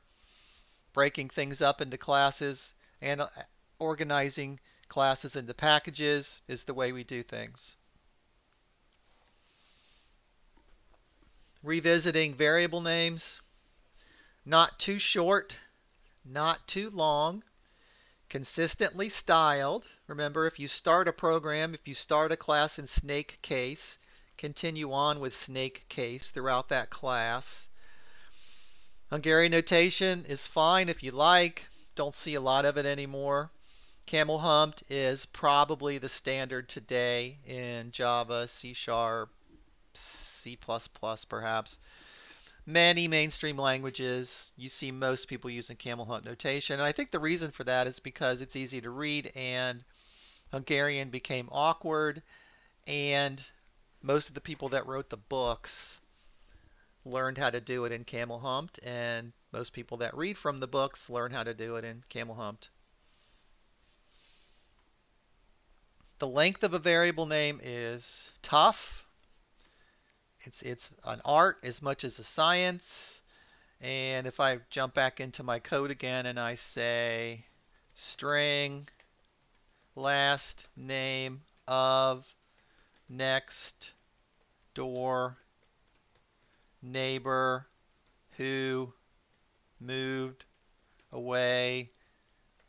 A: breaking things up into classes and uh, organizing classes into packages is the way we do things. Revisiting variable names, not too short, not too long, consistently styled. Remember, if you start a program, if you start a class in snake case, continue on with snake case throughout that class. Hungarian notation is fine if you like. Don't see a lot of it anymore. Camel humped is probably the standard today in Java, C Sharp, C++ perhaps. Many mainstream languages, you see most people using camel hump notation. And I think the reason for that is because it's easy to read and Hungarian became awkward and most of the people that wrote the books learned how to do it in camel humped, and most people that read from the books learn how to do it in camel humped. The length of a variable name is tough. It's, it's an art as much as a science. And if I jump back into my code again and I say string last name of next door neighbor who moved away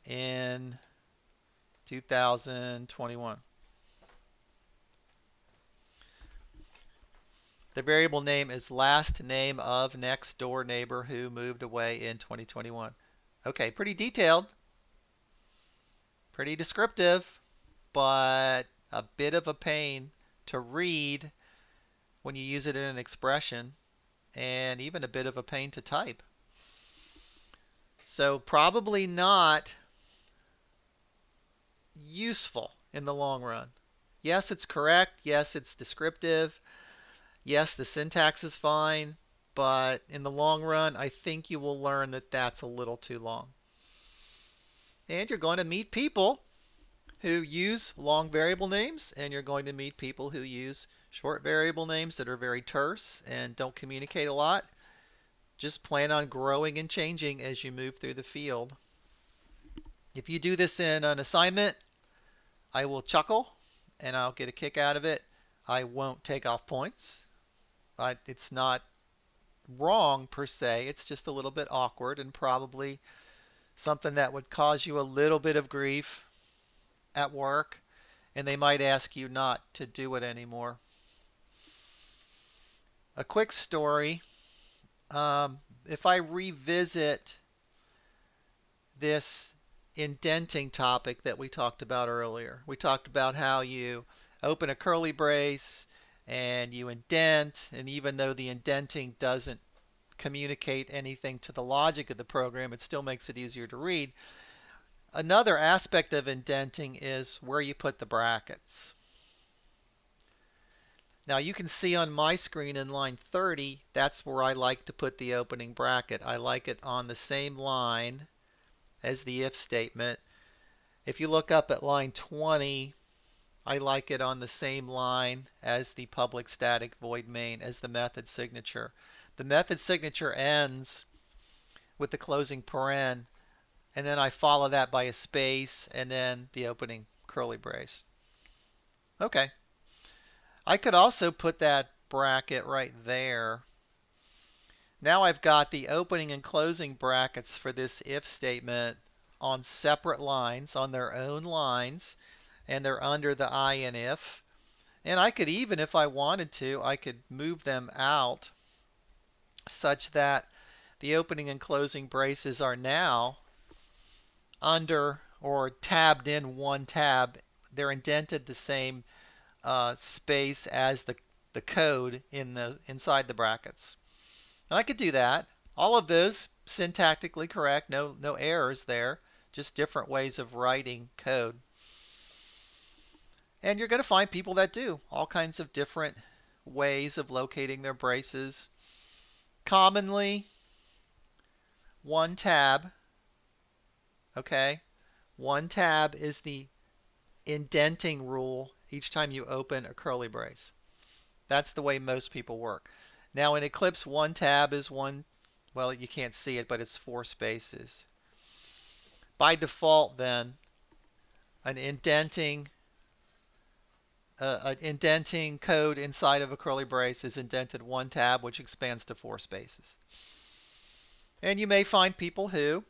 A: in 2021. The variable name is last name of next door neighbor who moved away in 2021. Okay, pretty detailed, pretty descriptive, but a bit of a pain to read when you use it in an expression and even a bit of a pain to type. So probably not useful in the long run. Yes, it's correct. Yes, it's descriptive. Yes, the syntax is fine. But in the long run, I think you will learn that that's a little too long. And you're going to meet people who use long variable names, and you're going to meet people who use short variable names that are very terse and don't communicate a lot. Just plan on growing and changing as you move through the field. If you do this in an assignment, I will chuckle and I'll get a kick out of it. I won't take off points. It's not wrong per se. It's just a little bit awkward and probably something that would cause you a little bit of grief at work, and they might ask you not to do it anymore. A quick story. Um, if I revisit this indenting topic that we talked about earlier, we talked about how you open a curly brace and you indent, and even though the indenting doesn't communicate anything to the logic of the program, it still makes it easier to read. Another aspect of indenting is where you put the brackets. Now you can see on my screen in line 30, that's where I like to put the opening bracket. I like it on the same line as the if statement. If you look up at line 20, I like it on the same line as the public static void main as the method signature. The method signature ends with the closing paren, and then I follow that by a space and then the opening curly brace. Okay. I could also put that bracket right there. Now I've got the opening and closing brackets for this if statement on separate lines, on their own lines, and they're under the I in if. And I could even, if I wanted to, I could move them out such that the opening and closing braces are now under or tabbed in one tab. They're indented the same uh, space as the, the code in the inside the brackets. And I could do that. All of those syntactically correct, no, no errors there, just different ways of writing code. And you're going to find people that do all kinds of different ways of locating their braces commonly one tab, okay? One tab is the indenting rule each time you open a curly brace. That's the way most people work. Now in Eclipse, one tab is one, well, you can't see it, but it's four spaces. By default, then, an indenting uh, an indenting code inside of a curly brace is indented one tab, which expands to four spaces. And you may find people who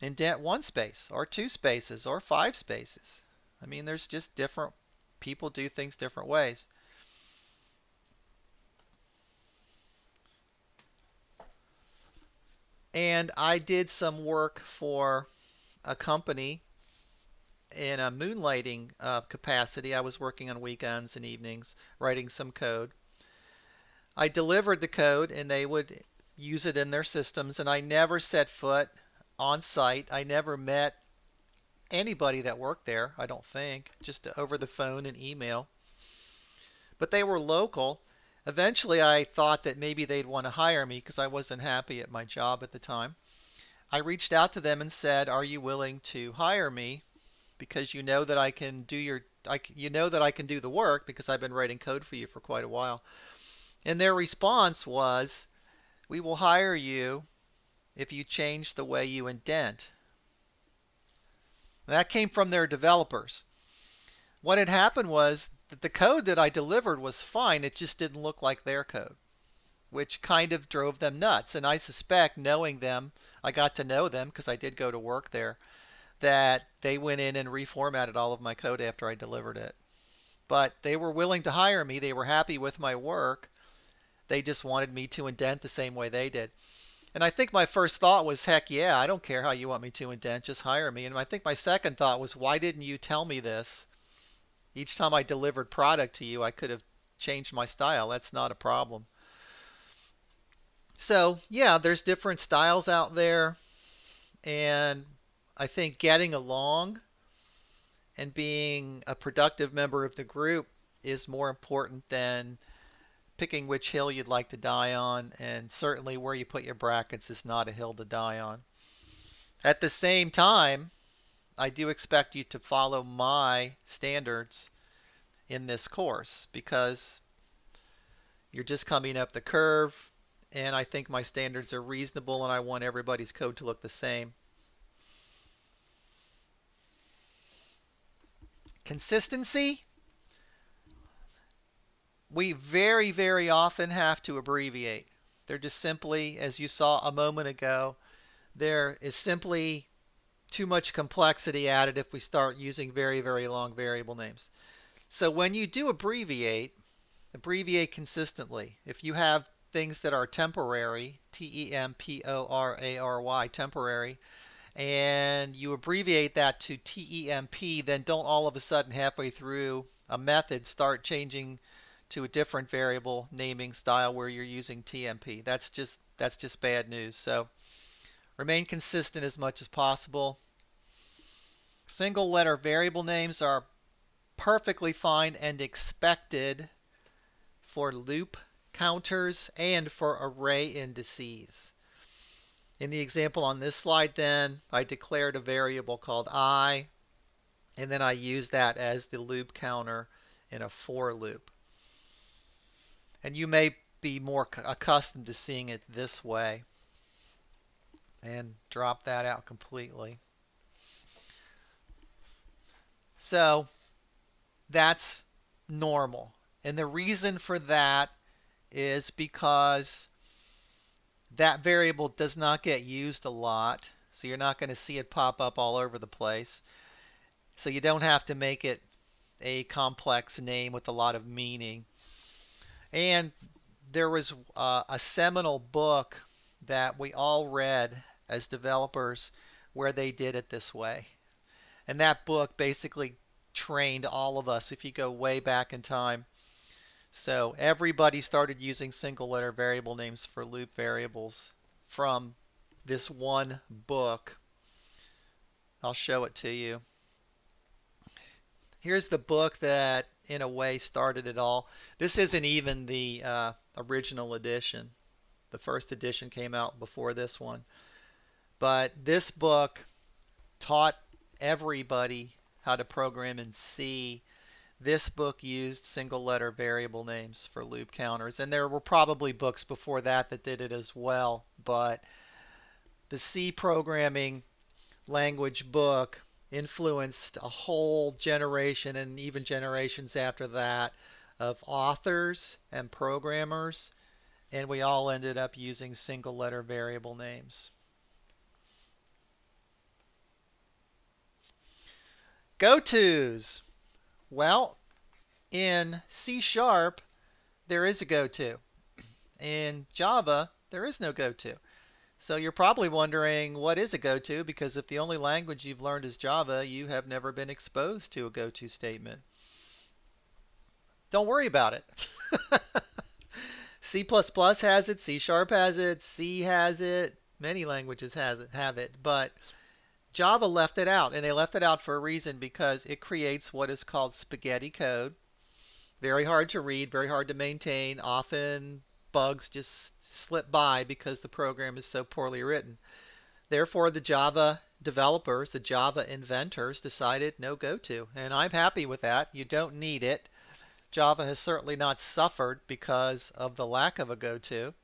A: indent one space or two spaces or five spaces. I mean, there's just different people do things different ways. And I did some work for a company in a moonlighting uh, capacity, I was working on weekends and evenings, writing some code. I delivered the code and they would use it in their systems, and I never set foot on site. I never met anybody that worked there, I don't think, just over the phone and email. But they were local. Eventually, I thought that maybe they'd want to hire me because I wasn't happy at my job at the time. I reached out to them and said, Are you willing to hire me because you know that I can do your I, you know that I can do the work because I've been writing code for you for quite a while. And their response was, "We will hire you if you change the way you indent." And that came from their developers. What had happened was that the code that I delivered was fine, it just didn't look like their code, which kind of drove them nuts. And I suspect, knowing them, I got to know them because I did go to work there that they went in and reformatted all of my code after I delivered it. But they were willing to hire me. They were happy with my work. They just wanted me to indent the same way they did. And I think my first thought was, heck yeah, I don't care how you want me to indent, just hire me. And I think my second thought was, why didn't you tell me this? Each time I delivered product to you, I could have changed my style. That's not a problem. So, yeah, there's different styles out there. And I think getting along and being a productive member of the group is more important than picking which hill you'd like to die on, and certainly where you put your brackets is not a hill to die on. At the same time, I do expect you to follow my standards in this course because you're just coming up the curve and I think my standards are reasonable and I want everybody's code to look the same. Consistency. We very, very often have to abbreviate. They're just simply, as you saw a moment ago, there is simply too much complexity added if we start using very, very long variable names. So when you do abbreviate, abbreviate consistently. If you have things that are temporary, T-E-M-P-O-R-A-R-Y, temporary, and you abbreviate that to TEMP, then don't all of a sudden halfway through a method start changing to a different variable naming style where you're using TMP. That's just that's just bad news. So remain consistent as much as possible. Single letter variable names are perfectly fine and expected for loop counters and for array indices. In the example on this slide then, I declared a variable called i, and then I used that as the loop counter in a for loop. And you may be more accustomed to seeing it this way and drop that out completely. So that's normal. And the reason for that is because that variable does not get used a lot, so you're not going to see it pop up all over the place. So you don't have to make it a complex name with a lot of meaning. And there was uh, a seminal book that we all read as developers where they did it this way. And that book basically trained all of us if you go way back in time so everybody started using single letter variable names for loop variables from this one book. I'll show it to you. Here's the book that in a way started it all. This isn't even the uh, original edition. The first edition came out before this one. But this book taught everybody how to program in C this book used single letter variable names for loop counters, and there were probably books before that that did it as well, but the C programming language book influenced a whole generation and even generations after that of authors and programmers, and we all ended up using single letter variable names. Go-tos. Well, in C Sharp, there is a go-to. In Java, there is no go-to. So you're probably wondering what is a go-to because if the only language you've learned is Java, you have never been exposed to a go-to statement. Don't worry about it. C++ has it, C Sharp has it, C has it, many languages has it, have it, but Java left it out, and they left it out for a reason because it creates what is called spaghetti code. Very hard to read, very hard to maintain. Often bugs just slip by because the program is so poorly written. Therefore, the Java developers, the Java inventors, decided no go-to. And I'm happy with that. You don't need it. Java has certainly not suffered because of the lack of a go-to.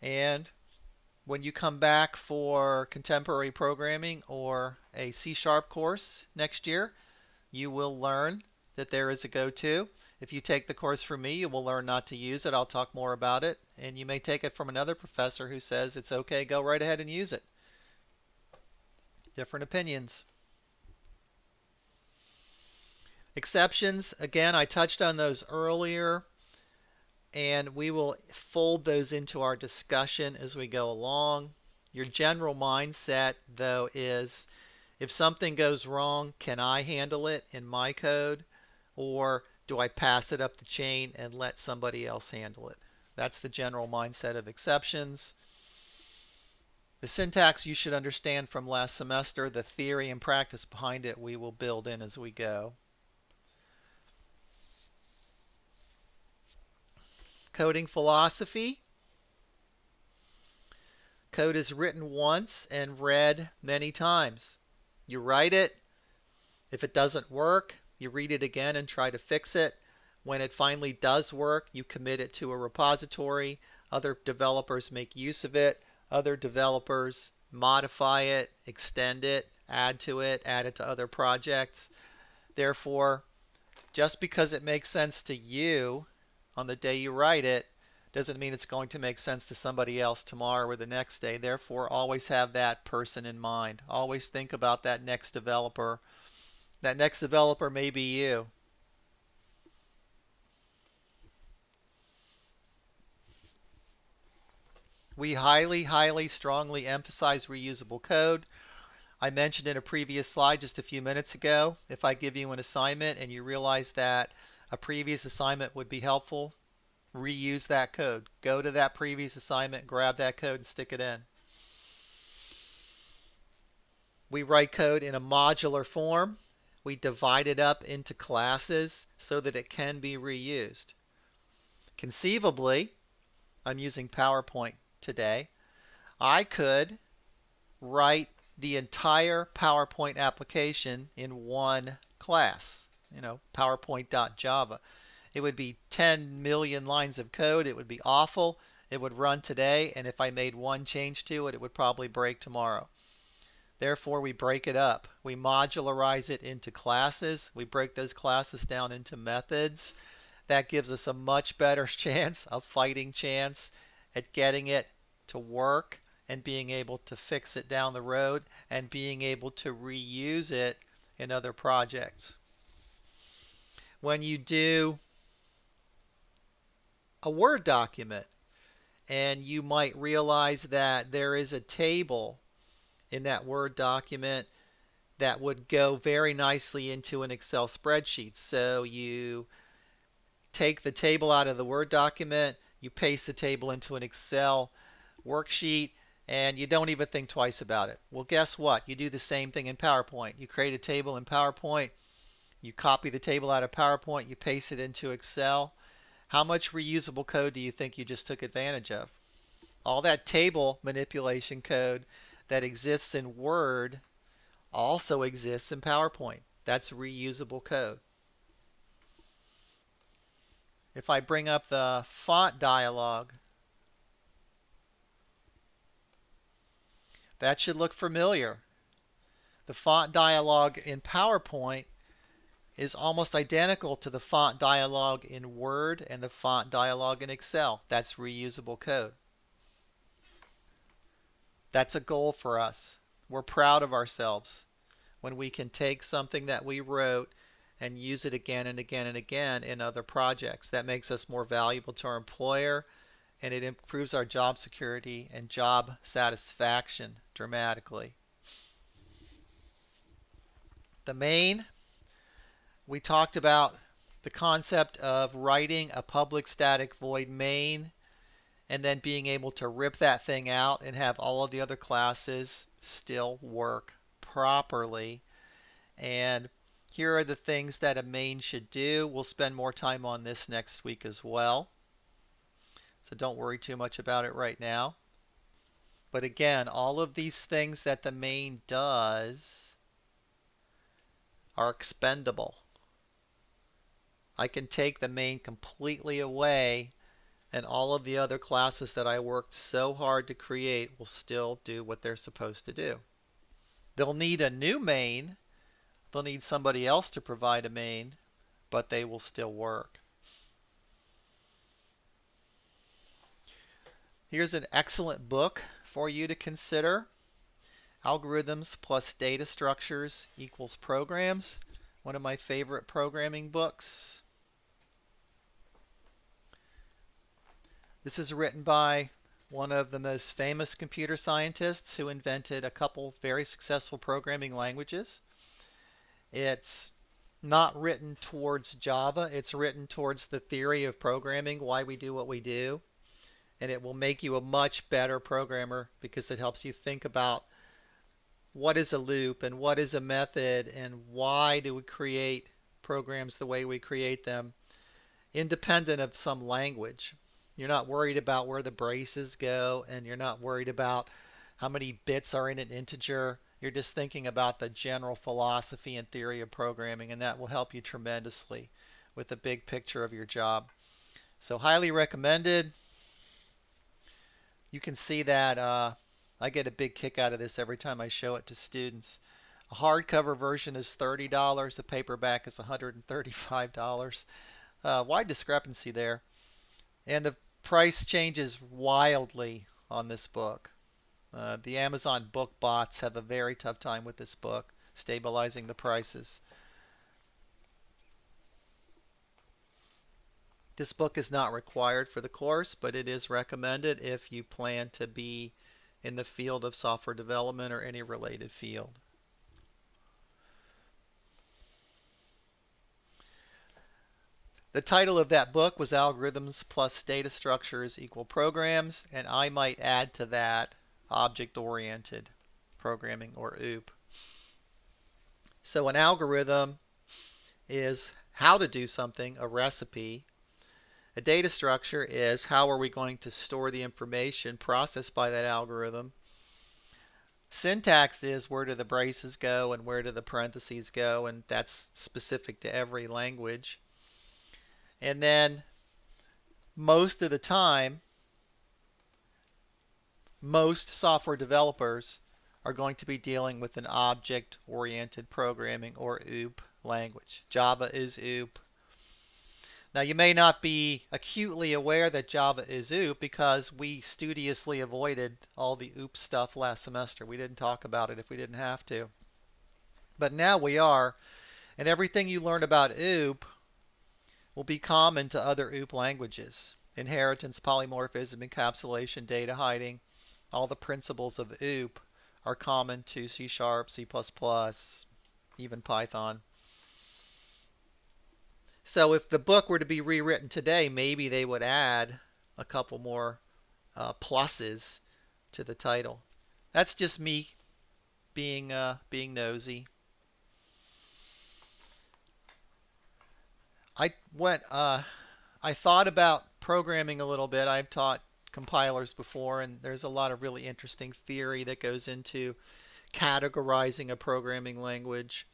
A: And when you come back for contemporary programming or a C Sharp course next year, you will learn that there is a go-to. If you take the course from me, you will learn not to use it. I'll talk more about it. And you may take it from another professor who says it's okay, go right ahead and use it. Different opinions. Exceptions, again, I touched on those earlier and we will fold those into our discussion as we go along. Your general mindset, though, is if something goes wrong, can I handle it in my code? Or do I pass it up the chain and let somebody else handle it? That's the general mindset of exceptions. The syntax you should understand from last semester. The theory and practice behind it we will build in as we go. Coding philosophy. Code is written once and read many times. You write it. If it doesn't work, you read it again and try to fix it. When it finally does work, you commit it to a repository. Other developers make use of it. Other developers modify it, extend it, add to it, add it to other projects. Therefore, just because it makes sense to you on the day you write it doesn't mean it's going to make sense to somebody else tomorrow or the next day. Therefore, always have that person in mind. Always think about that next developer. That next developer may be you. We highly, highly, strongly emphasize reusable code. I mentioned in a previous slide just a few minutes ago, if I give you an assignment and you realize that a previous assignment would be helpful, reuse that code. Go to that previous assignment, grab that code and stick it in. We write code in a modular form. We divide it up into classes so that it can be reused. Conceivably, I'm using PowerPoint today, I could write the entire PowerPoint application in one class, you know, PowerPoint.java. It would be 10 million lines of code. It would be awful. It would run today, and if I made one change to it, it would probably break tomorrow. Therefore, we break it up. We modularize it into classes. We break those classes down into methods. That gives us a much better chance, a fighting chance, at getting it to work and being able to fix it down the road and being able to reuse it in other projects. When you do a Word document and you might realize that there is a table in that Word document that would go very nicely into an Excel spreadsheet. So you take the table out of the Word document, you paste the table into an Excel worksheet, and you don't even think twice about it. Well, guess what? You do the same thing in PowerPoint. You create a table in PowerPoint, you copy the table out of PowerPoint, you paste it into Excel. How much reusable code do you think you just took advantage of? All that table manipulation code that exists in Word also exists in PowerPoint. That's reusable code. If I bring up the font dialog, that should look familiar. The font dialog in PowerPoint is almost identical to the font dialog in Word and the font dialog in Excel. That's reusable code. That's a goal for us. We're proud of ourselves when we can take something that we wrote and use it again and again and again in other projects. That makes us more valuable to our employer and it improves our job security and job satisfaction dramatically. The main, we talked about the concept of writing a public static void main and then being able to rip that thing out and have all of the other classes still work properly. And here are the things that a main should do. We'll spend more time on this next week as well. So don't worry too much about it right now. But again, all of these things that the main does are expendable. I can take the main completely away and all of the other classes that I worked so hard to create will still do what they're supposed to do. They'll need a new main, they'll need somebody else to provide a main, but they will still work. Here's an excellent book for you to consider. Algorithms plus data structures equals programs. One of my favorite programming books. This is written by one of the most famous computer scientists who invented a couple very successful programming languages. It's not written towards Java, it's written towards the theory of programming, why we do what we do. and it will make you a much better programmer because it helps you think about what is a loop and what is a method and why do we create programs the way we create them independent of some language. You're not worried about where the braces go and you're not worried about how many bits are in an integer. You're just thinking about the general philosophy and theory of programming and that will help you tremendously with the big picture of your job. So highly recommended. You can see that uh, I get a big kick out of this every time I show it to students. A hardcover version is $30. A paperback is $135. Uh, wide discrepancy there. And the price changes wildly on this book. Uh, the Amazon book bots have a very tough time with this book, stabilizing the prices. This book is not required for the course, but it is recommended if you plan to be in the field of software development or any related field. The title of that book was Algorithms plus Data Structures Equal Programs, and I might add to that Object-Oriented Programming, or OOP. So an algorithm is how to do something, a recipe, a data structure is how are we going to store the information processed by that algorithm. Syntax is where do the braces go and where do the parentheses go, and that's specific to every language. And then most of the time, most software developers are going to be dealing with an object-oriented programming or OOP language. Java is OOP. Now you may not be acutely aware that Java is OOP because we studiously avoided all the OOP stuff last semester. We didn't talk about it if we didn't have to. But now we are, and everything you learn about OOP will be common to other OOP languages. Inheritance, polymorphism, encapsulation, data hiding, all the principles of OOP are common to C Sharp, C++, even Python. So if the book were to be rewritten today, maybe they would add a couple more uh, pluses to the title. That's just me being uh, being nosy. I went. Uh, I thought about programming a little bit. I've taught compilers before, and there's a lot of really interesting theory that goes into categorizing a programming language,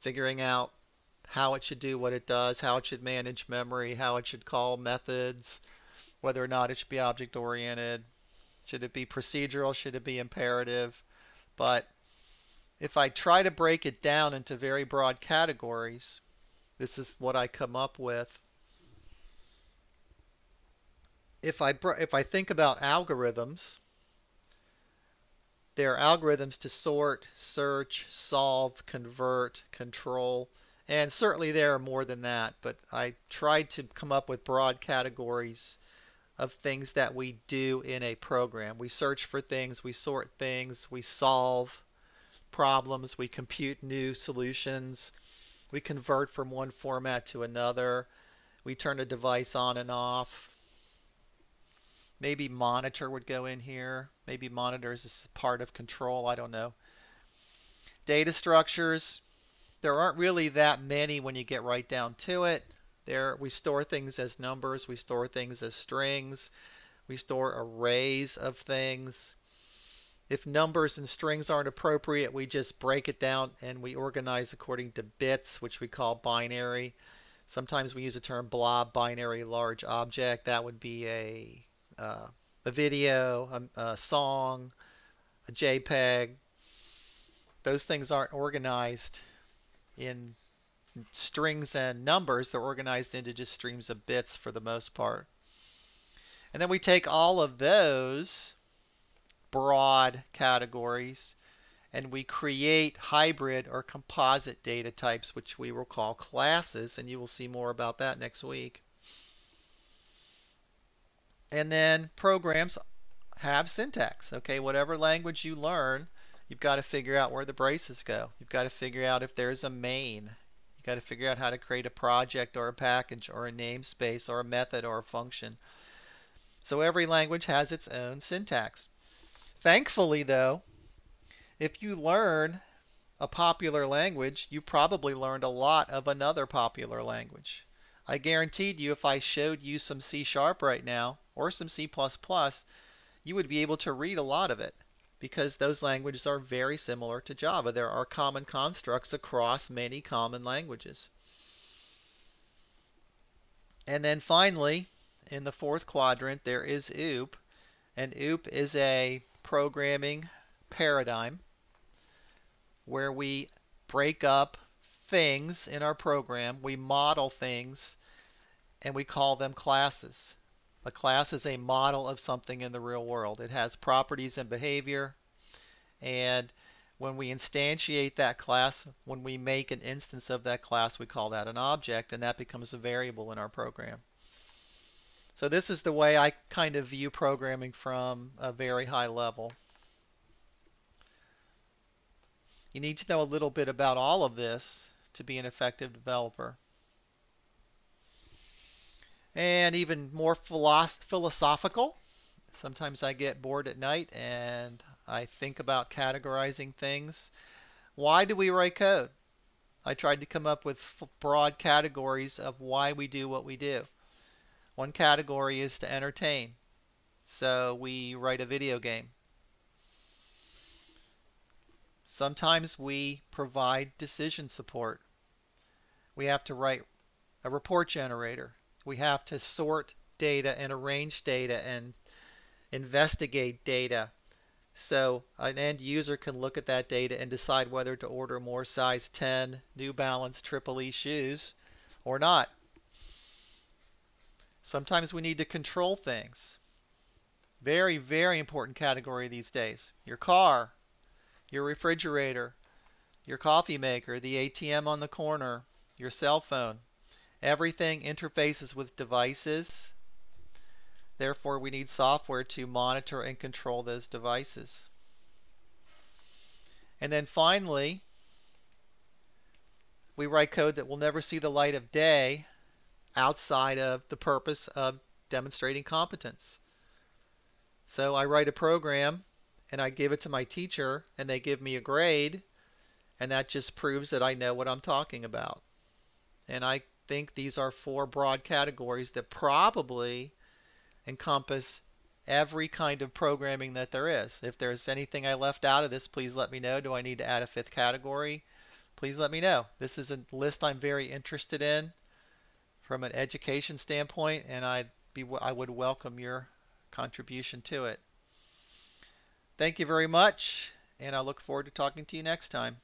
A: figuring out how it should do what it does, how it should manage memory, how it should call methods, whether or not it should be object oriented, should it be procedural, should it be imperative. But if I try to break it down into very broad categories, this is what I come up with. If I if I think about algorithms, there are algorithms to sort, search, solve, convert, control, and certainly there are more than that, but I tried to come up with broad categories of things that we do in a program. We search for things, we sort things, we solve problems, we compute new solutions, we convert from one format to another, we turn a device on and off. Maybe monitor would go in here. Maybe monitor is part of control, I don't know. Data structures, there aren't really that many when you get right down to it. There we store things as numbers, we store things as strings, we store arrays of things. If numbers and strings aren't appropriate, we just break it down and we organize according to bits, which we call binary. Sometimes we use the term blob binary large object. That would be a, uh, a video, a, a song, a JPEG. Those things aren't organized in strings and numbers, they're organized into just streams of bits for the most part. And then we take all of those broad categories and we create hybrid or composite data types, which we will call classes, and you will see more about that next week. And then programs have syntax. Okay, whatever language you learn, You've got to figure out where the braces go. You've got to figure out if there's a main. You've got to figure out how to create a project or a package or a namespace or a method or a function. So every language has its own syntax. Thankfully, though, if you learn a popular language, you probably learned a lot of another popular language. I guaranteed you if I showed you some C Sharp right now or some C++, you would be able to read a lot of it because those languages are very similar to Java. There are common constructs across many common languages. And then finally, in the fourth quadrant, there is OOP. And OOP is a programming paradigm where we break up things in our program, we model things, and we call them classes. A class is a model of something in the real world. It has properties and behavior, and when we instantiate that class, when we make an instance of that class, we call that an object, and that becomes a variable in our program. So this is the way I kind of view programming from a very high level. You need to know a little bit about all of this to be an effective developer. And even more philosophical, sometimes I get bored at night and I think about categorizing things. Why do we write code? I tried to come up with broad categories of why we do what we do. One category is to entertain. So we write a video game. Sometimes we provide decision support. We have to write a report generator. We have to sort data and arrange data and investigate data. So an end user can look at that data and decide whether to order more size 10 New Balance Triple E shoes or not. Sometimes we need to control things. Very, very important category these days. Your car, your refrigerator, your coffee maker, the ATM on the corner, your cell phone. Everything interfaces with devices. Therefore, we need software to monitor and control those devices. And then finally, we write code that will never see the light of day outside of the purpose of demonstrating competence. So I write a program and I give it to my teacher and they give me a grade and that just proves that I know what I'm talking about. And I think these are four broad categories that probably encompass every kind of programming that there is. If there's anything I left out of this, please let me know. Do I need to add a fifth category? Please let me know. This is a list I'm very interested in from an education standpoint, and I'd be I would welcome your contribution to it. Thank you very much, and I look forward to talking to you next time.